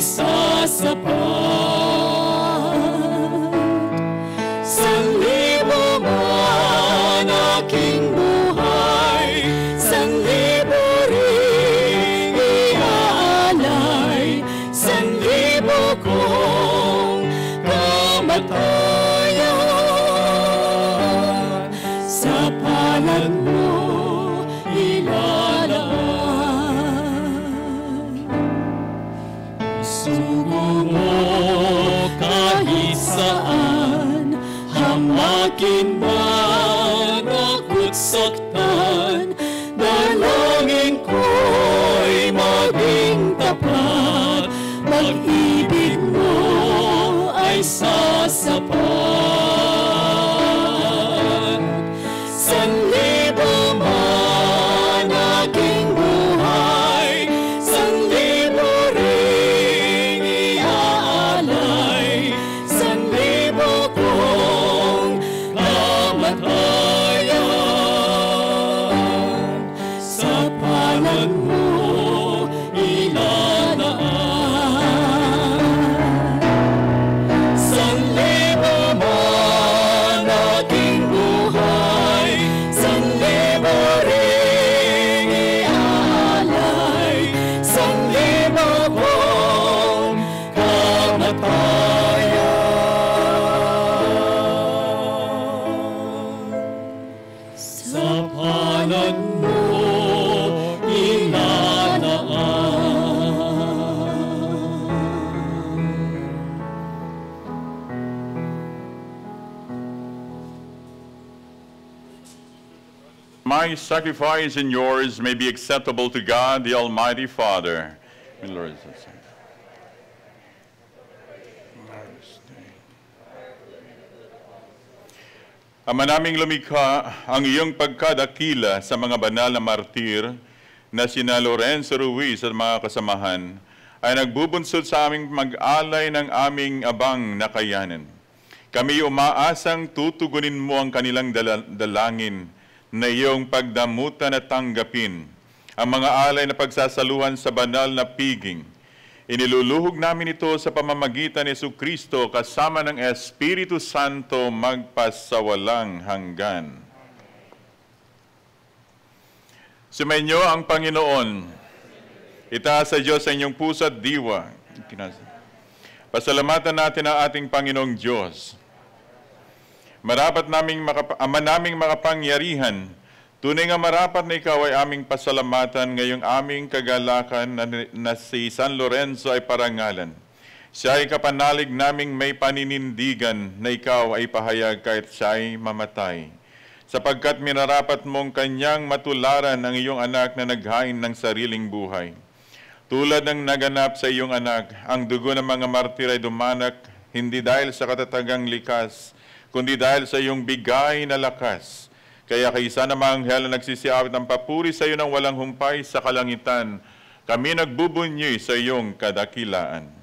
saw upon sacrifice and yours may be acceptable to God, the Almighty Father. Amen. Ama naming lumikha, ang iyong pagkadakila sa mga banal na martir na sina Lorenzo Ruiz at mga kasamahan ay nagbubunsod sa aming mag-alay ng aming abang na kayanan. Kami umaasang tutugunin mo ang kanilang dalangin na iyong pagdamutan at tanggapin ang mga alay na pagsasaluhan sa banal na piging. Iniluluhog namin ito sa pamamagitan ni Kristo kasama ng Espiritu Santo magpasawalang hanggan. Sumainyo ang Panginoon. Itaas sa Diyos sa inyong puso at diwa. Pasalamatan natin ang ating Panginoong Diyos. Marapat naming makap- ama naming makapangyarihan, tunay nga marapat na ikaw ay aming pasalamatan ngayong aming kagalakan na, na si San Lorenzo ay parangalan. Siya ay kapanalig naming may paninindigan na ikaw ay pahayag kahit siya ay mamatay. Sapagkat minarapat mong kanyang matularan ang iyong anak na naghain ng sariling buhay. Tulad ng naganap sa iyong anak, ang dugo ng mga martir ay dumanak hindi dahil sa katatagang likas, kundi dahil sa iyong bigay na lakas. Kaya kay isa na mga anghel na nagsisiawit ng papuri sa iyo ng walang humpay sa kalangitan, kami nagbubunyi sa iyong kadakilaan.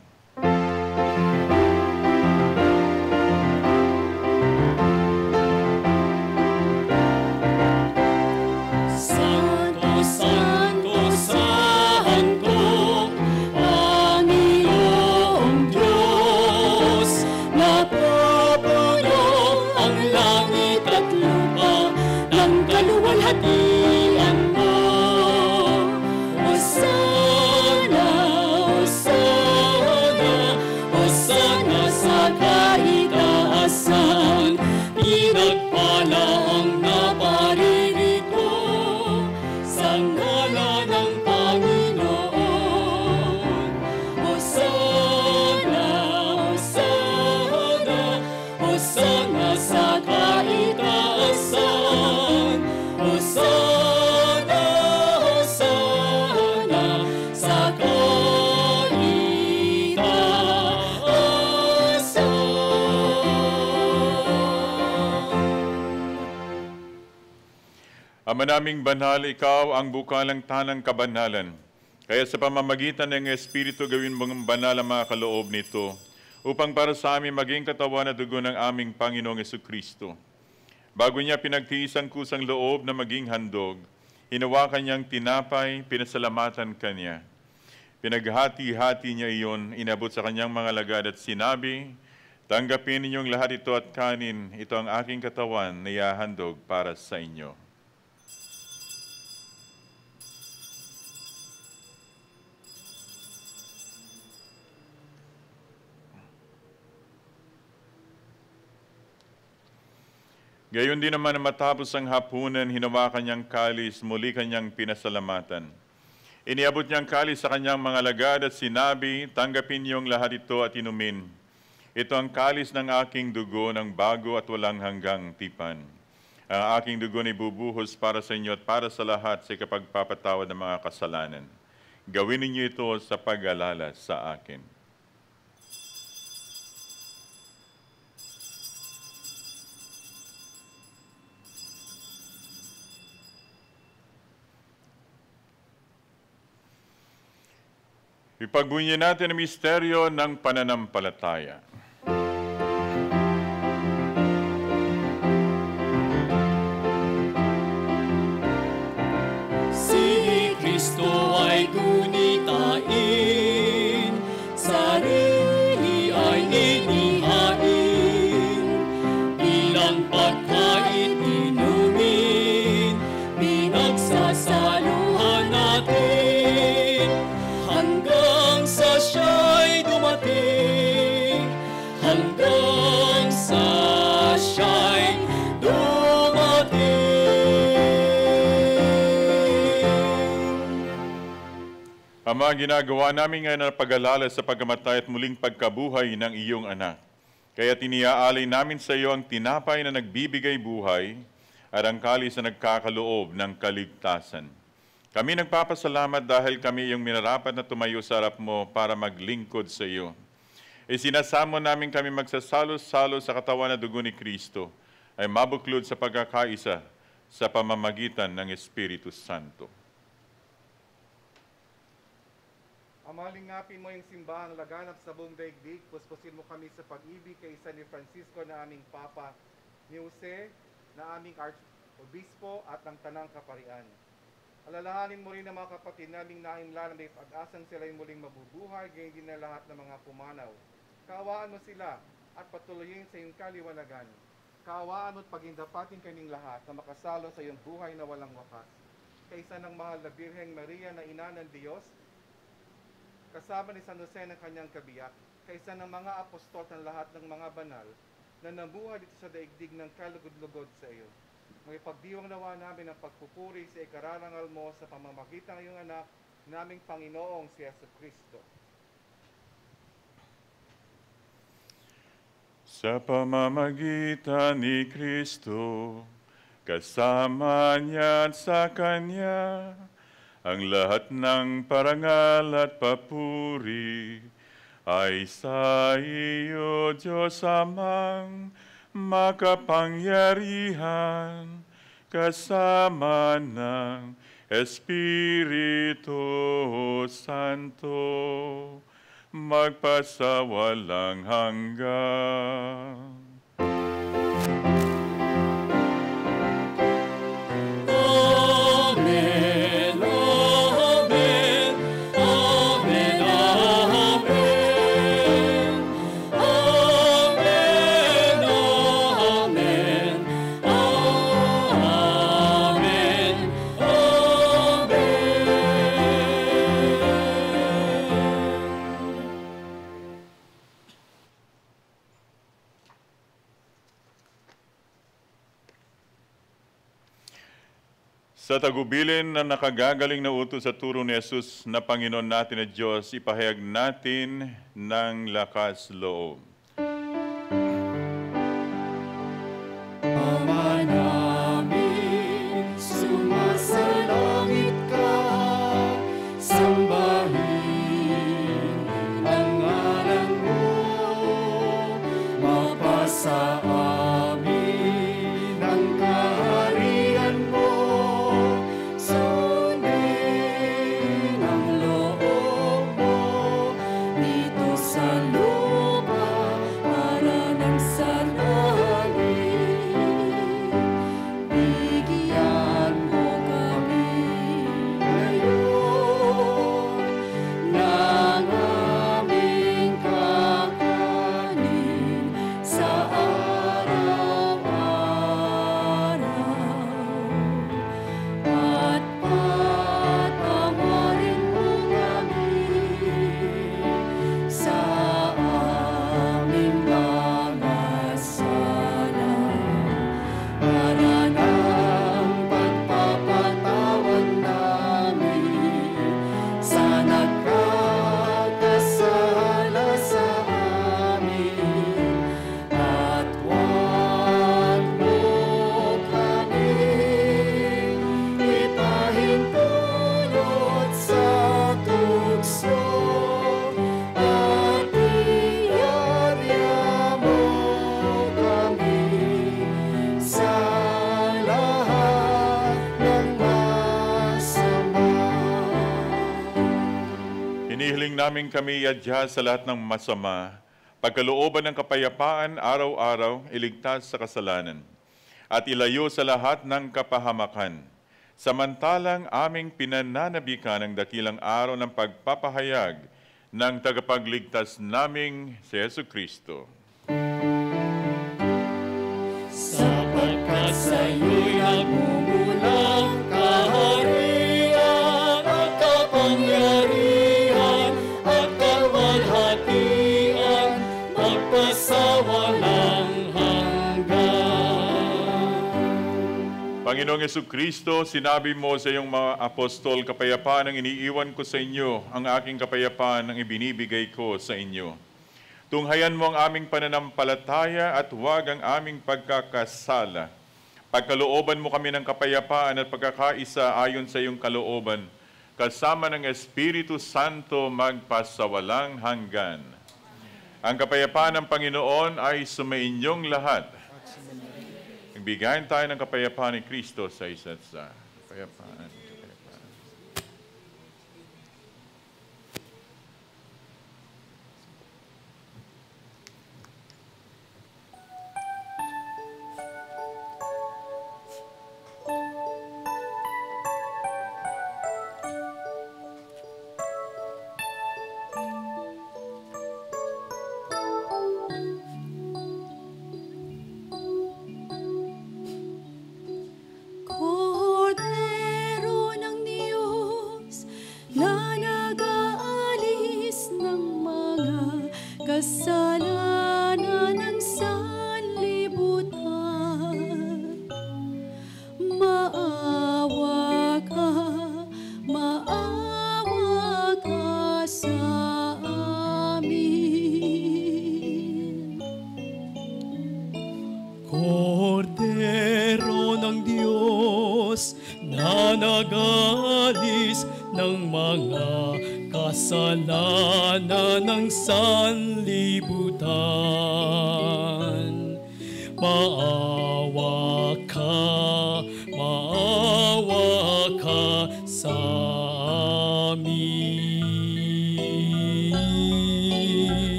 Ama naming banal, ikaw ang bukalang tanang kabanalan. Kaya sa pamamagitan ng Espiritu gawin mong banal ang mga kaloob nito, upang para sa amin maging katawan at dugo ng aming Panginoong Yesu Kristo. Bago niya pinagtiis ang kusang loob na maging handog, hinawakan niyang tinapay, pinasalamatan kanya. Pinaghati-hati niya iyon, inabot sa kanyang mga lagad at sinabi, Tanggapin ninyong lahat ito at kanin, ito ang aking katawan na iahandog para sa inyo. Gayon din naman na matapos ang hapunan, hinawakan niyang kalis, muli kanyang pinasalamatan. Iniabot niyang kalis sa kanyang mga lagad at sinabi, Tanggapin niyong lahat ito at inumin. Ito ang kalis ng aking dugo ng bago at walang hanggang tipan. Ang aking dugo ni bubuhos para sa inyo at para sa lahat sa kapagpapatawad ng mga kasalanan. Gawin ninyo ito sa pag-alala sa akin. Ipagbunyi natin ang misteryo ng pananampalataya. Ama, ginagawa namin ngayon ang pag-alala sa pagkamatay at muling pagkabuhay ng iyong anak. Kaya tiniaalay namin sa iyo ang tinapay na nagbibigay buhay at ang kalis na nagkakaloob ng kaligtasan. Kami nagpapasalamat dahil kami iyong minarapat na tumayo sa harap mo para maglingkod sa iyo. Isinasamo namin kami magsasalo-salo sa katawan na dugo ni Kristo ay mabuklod sa pagkakaisa sa pamamagitan ng Espiritu Santo. Amalingapin mo yung simbahang laganap sa buong daigdig, puspusin mo kami sa pag-ibig kay San Francisco na aming Papa, ni Jose na aming Archobispo at ng Tanang Kaparian. Alalahanin mo rin ang mga kapatid naming naimla na may pag-asang sila'y muling mabubuhay, gayon din na lahat ng mga pumanaw. Kaawaan mo sila at patuloyin sa iyong kaliwanagan. Kaawaan mo at pagindapatin kaming lahat na makasalo sa iyong buhay na walang wakas. Kaysa ng mahal na Birheng Maria na ina ng Diyos, kasama ni San Jose ng kanyang kabiyak, kaysa ng mga apostol ng lahat ng mga banal na namuhay dito sa daigdig ng kalugod-lugod sa iyo. May pagdiwang nawa namin ang pagpupuri sa ikararangal mo sa pamamagitan ng iyong anak, naming Panginoong si Yesu Kristo. Sa pamamagitan ni Kristo, kasama niya sa Kanya, ang lahat ng parangal at papuri ay sa iyo, Diyos Amang makapangyarihan, kasama ng Espiritu Santo, magpasawalang hanggang. Sa tagubilin na nakagagaling na utos sa turo ni Jesus na Panginoon natin na Diyos, ipahayag natin ng lakas loob. Namin kami iadya sa lahat ng masama, pagkalooban ng kapayapaan araw-araw, iligtas sa kasalanan, at ilayo sa lahat ng kapahamakan. Samantalang aming pinananabikan ang dakilang araw ng pagpapahayag ng tagapagligtas naming si Yesu Kristo. Panginoong Kristo, sinabi mo sa iyong mga apostol, kapayapaan ang iniiwan ko sa inyo, ang aking kapayapaan ang ibinibigay ko sa inyo. Tunghayan mo ang aming pananampalataya at huwag ang aming pagkakasala. Pagkalooban mo kami ng kapayapaan at pagkakaisa ayon sa iyong kalooban, kasama ng Espiritu Santo magpasawalang hanggan. Ang kapayapaan ng Panginoon ay sumainyong lahat. Nagbigayin tayo ng kapayapaan ni Kristo sa isa't sa kapayapaan.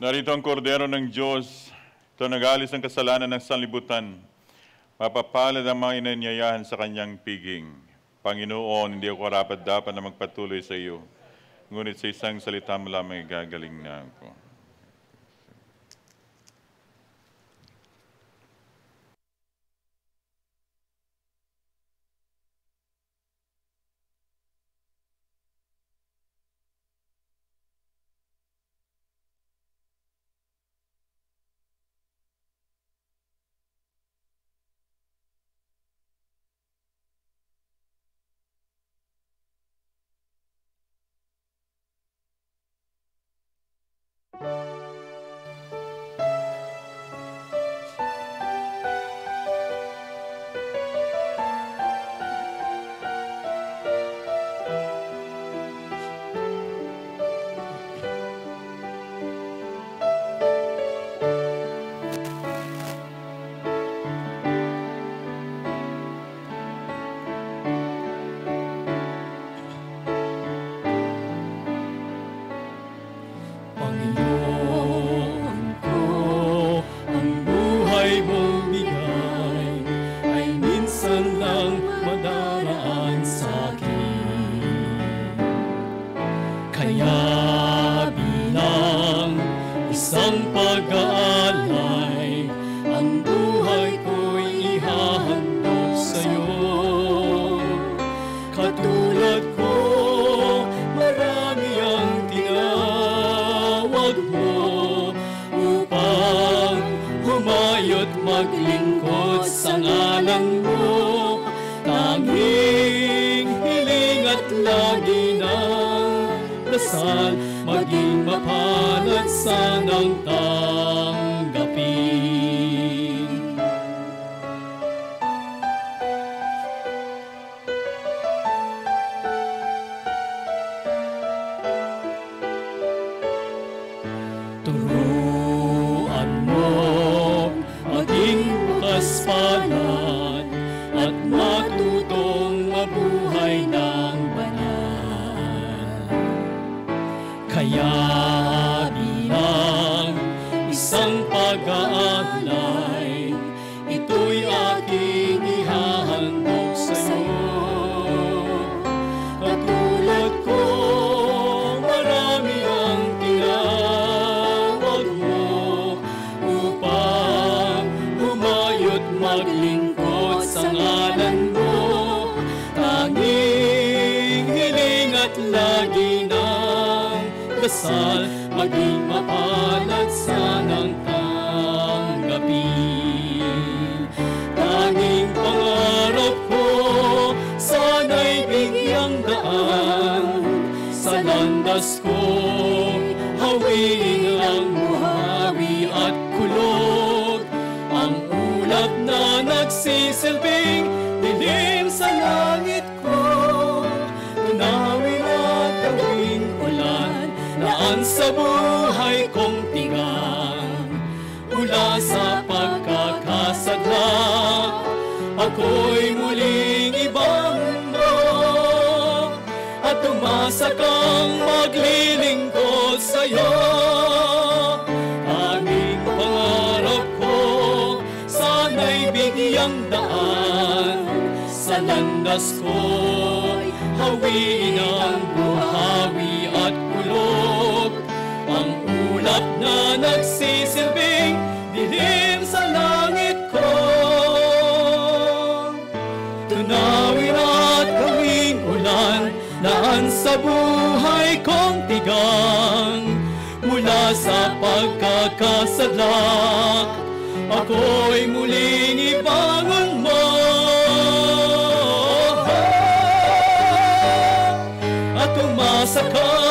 Narito ang kordero ng Diyos, ito nagalis ng kasalanan ng sanlibutan. Mapapalad ang mga inanyayahan sa kanyang piging. Panginoon, hindi ako karapat dapat na magpatuloy sa iyo. Ngunit sa isang salita mo lamang gagaling na ako. Maglingkod sa ngalan mo. Tanging hiling at lagi ng dasal, maging mapalad sanang tanggapin. Tanging pangarap ko, sana'y bigyang daan sa landas ko. Nagsisilbing dilim sa langit ko. Tunawin at gawin ulan, naan sa buhay kong tigang. Mula sa pagkakasadla, ako'y muling ibang at tumakas umasa kang maglilingkod landas ko'y hawiin ang buhawi at kulog. Ang ulap na nagsisilbing dilim sa langit ko. Tunawin at gawing ulan Daan sa buhay kong tigang Mula sa pagkakasadlak Ako'y muling ibangon Issachar.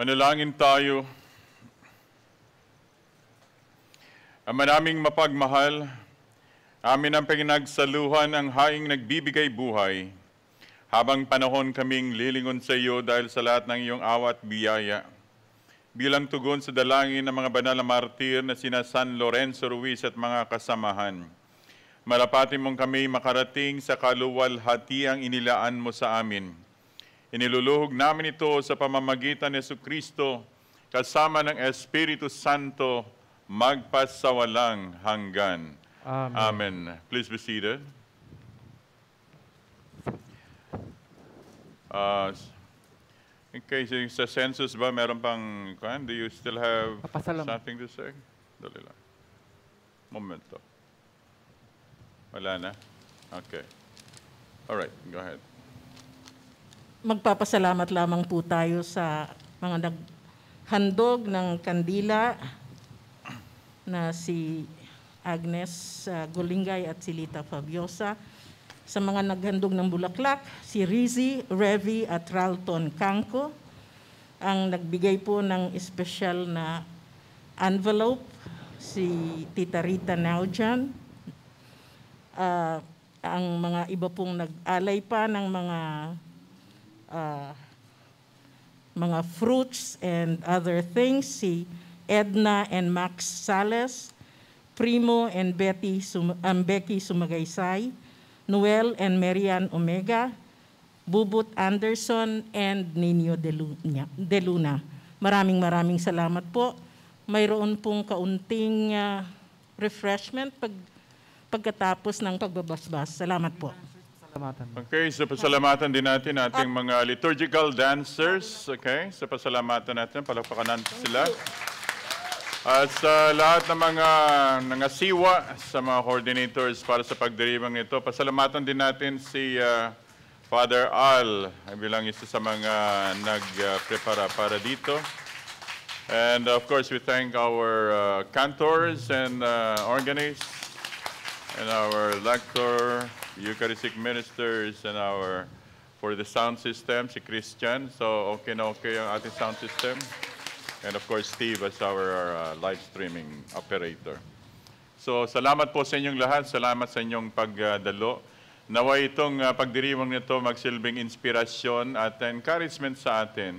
Manalangin tayo. Ama naming mapagmahal, amin ang pinagsaluhan ang haing nagbibigay buhay. Habang panahon kaming lilingon sa iyo dahil sa lahat ng iyong awat biyaya. Bilang tugon sa dalangin ng mga banal na martir na sina San Lorenzo Ruiz at mga kasamahan. Malapati mong kami makarating sa kaluwalhatiang inilaan mo sa amin. Iniluluhog namin ito sa pamamagitan ni Yesu Kristo kasama ng Espiritu Santo magpasawalang hanggan. Amen. Amen. Please be seated. Uh, in case sa census ba, meron pang, kuhan, do you still have Papasalam. something to say? Dali lang. Momento. Wala na? Okay. All right, go ahead. Magpapasalamat lamang po tayo sa mga naghandog ng kandila na si Agnes uh, Golingay at si Lita Fabiosa. Sa mga naghandog ng bulaklak, si Rizzy, Revi at Ralton Kanko. Ang nagbigay po ng espesyal na envelope, si Tita Rita Naujan. Ah, ang mga iba pong nag-alay pa ng mga ah, mga fruits and other things, si Edna and Max Sales, Primo and Betty Sum- um, Becky Sumagaysay, Noel and Marian Omega, Bubut Anderson, and Nino De Luna. Maraming maraming salamat po. Mayroon pong kaunting ah, refreshment pag, pagkatapos ng pagbabasbas. Salamat po. Okay, sa pasalamatan din natin ating mga liturgical dancers. Okay, sa pasalamatan natin, palakpakan sila. At sa lahat ng mga nangasiwa sa mga coordinators para sa pagdiribang nito, pasalamatan din natin si ah, Father Al bilang isa sa mga nagprepara para dito. And of course, we thank our uh, cantors and uh, organists and our lector, Eucharistic ministers, and our, for the sound system, si Christian. So, okay na okay ang ating sound system. And of course, Steve as our uh, live streaming operator. So, salamat po sa inyong lahat. Salamat sa inyong pagdalo. Naway itong uh, pagdiriwang nito magsilbing inspirasyon at encouragement sa atin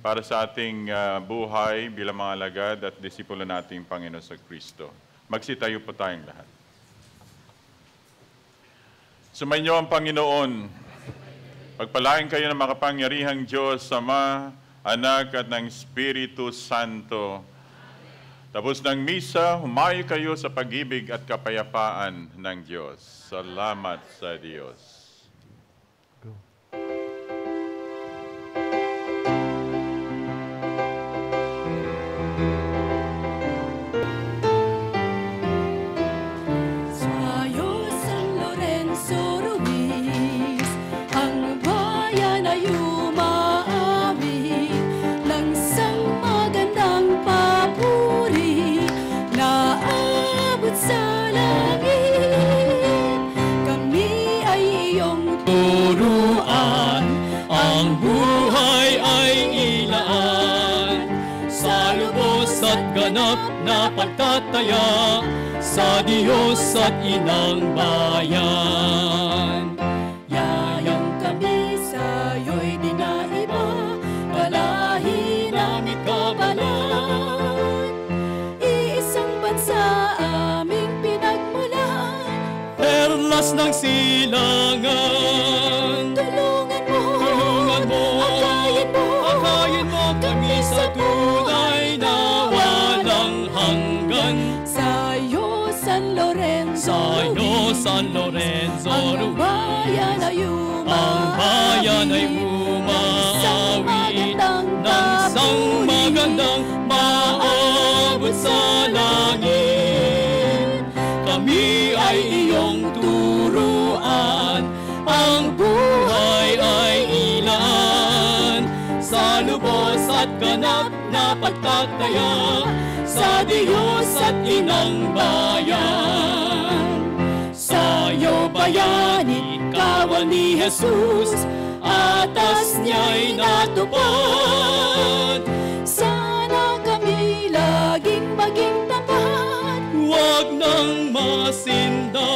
para sa ating uh, buhay bilang mga alagad at disipulo nating Panginoon sa Kristo. Magsitayo po tayong lahat. Sumainyo ang Panginoon. Pagpalain kayo ng makapangyarihang Diyos, Ama, Anak at ng Espiritu Santo. Tapos ng misa, humayo kayo sa pag-ibig at kapayapaan ng Diyos. Salamat sa Diyos. Pagtataya, sa Diyos at Inang Bayan. Yayang kami sa'yo'y di na iba, palahin namin kabalan. Iisang bansa aming pinagmulan, Perlas ng silangan, San Lorenzo, ang bayan ay ang bayan ay umaawit umaawit ng isang magandang maabot sa langit. Kami ay iyong turuan, ang buhay ay ilan. Sa lubos at ganap na pagtataya, sa Diyos at Inang Bayan. Bayani, kawan ni Jesus, atas niya'y natupad. Sana kami laging maging tapat. Huwag nang masinda,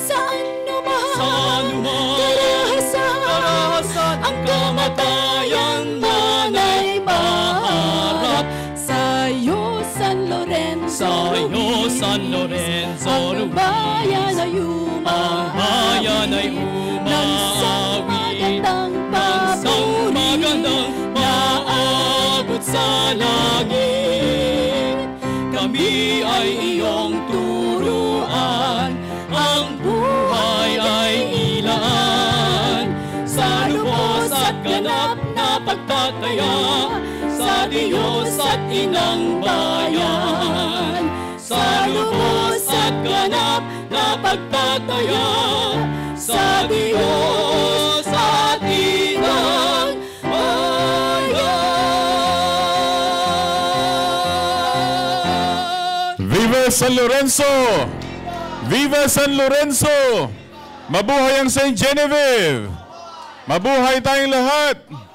Saan naman sa anuman, Karahasan karahasan ang kamatayan San Lorenzo, Ang bayan ay ang bayan ay umaawit umaawit ng ng isang magandang maabot sa langit. Kami ay iyong turuan, ang buhay ay ilaan. Sa lubos at ganap na pagtataya, sa Diyos at Inang Bayan. Sa lubos at ganap na pagtataya, sa Diyos at Inang Bayan. Viva San Lorenzo! Viva San Lorenzo! Mabuhay ang St. Genevieve! Mabuhay tayong lahat!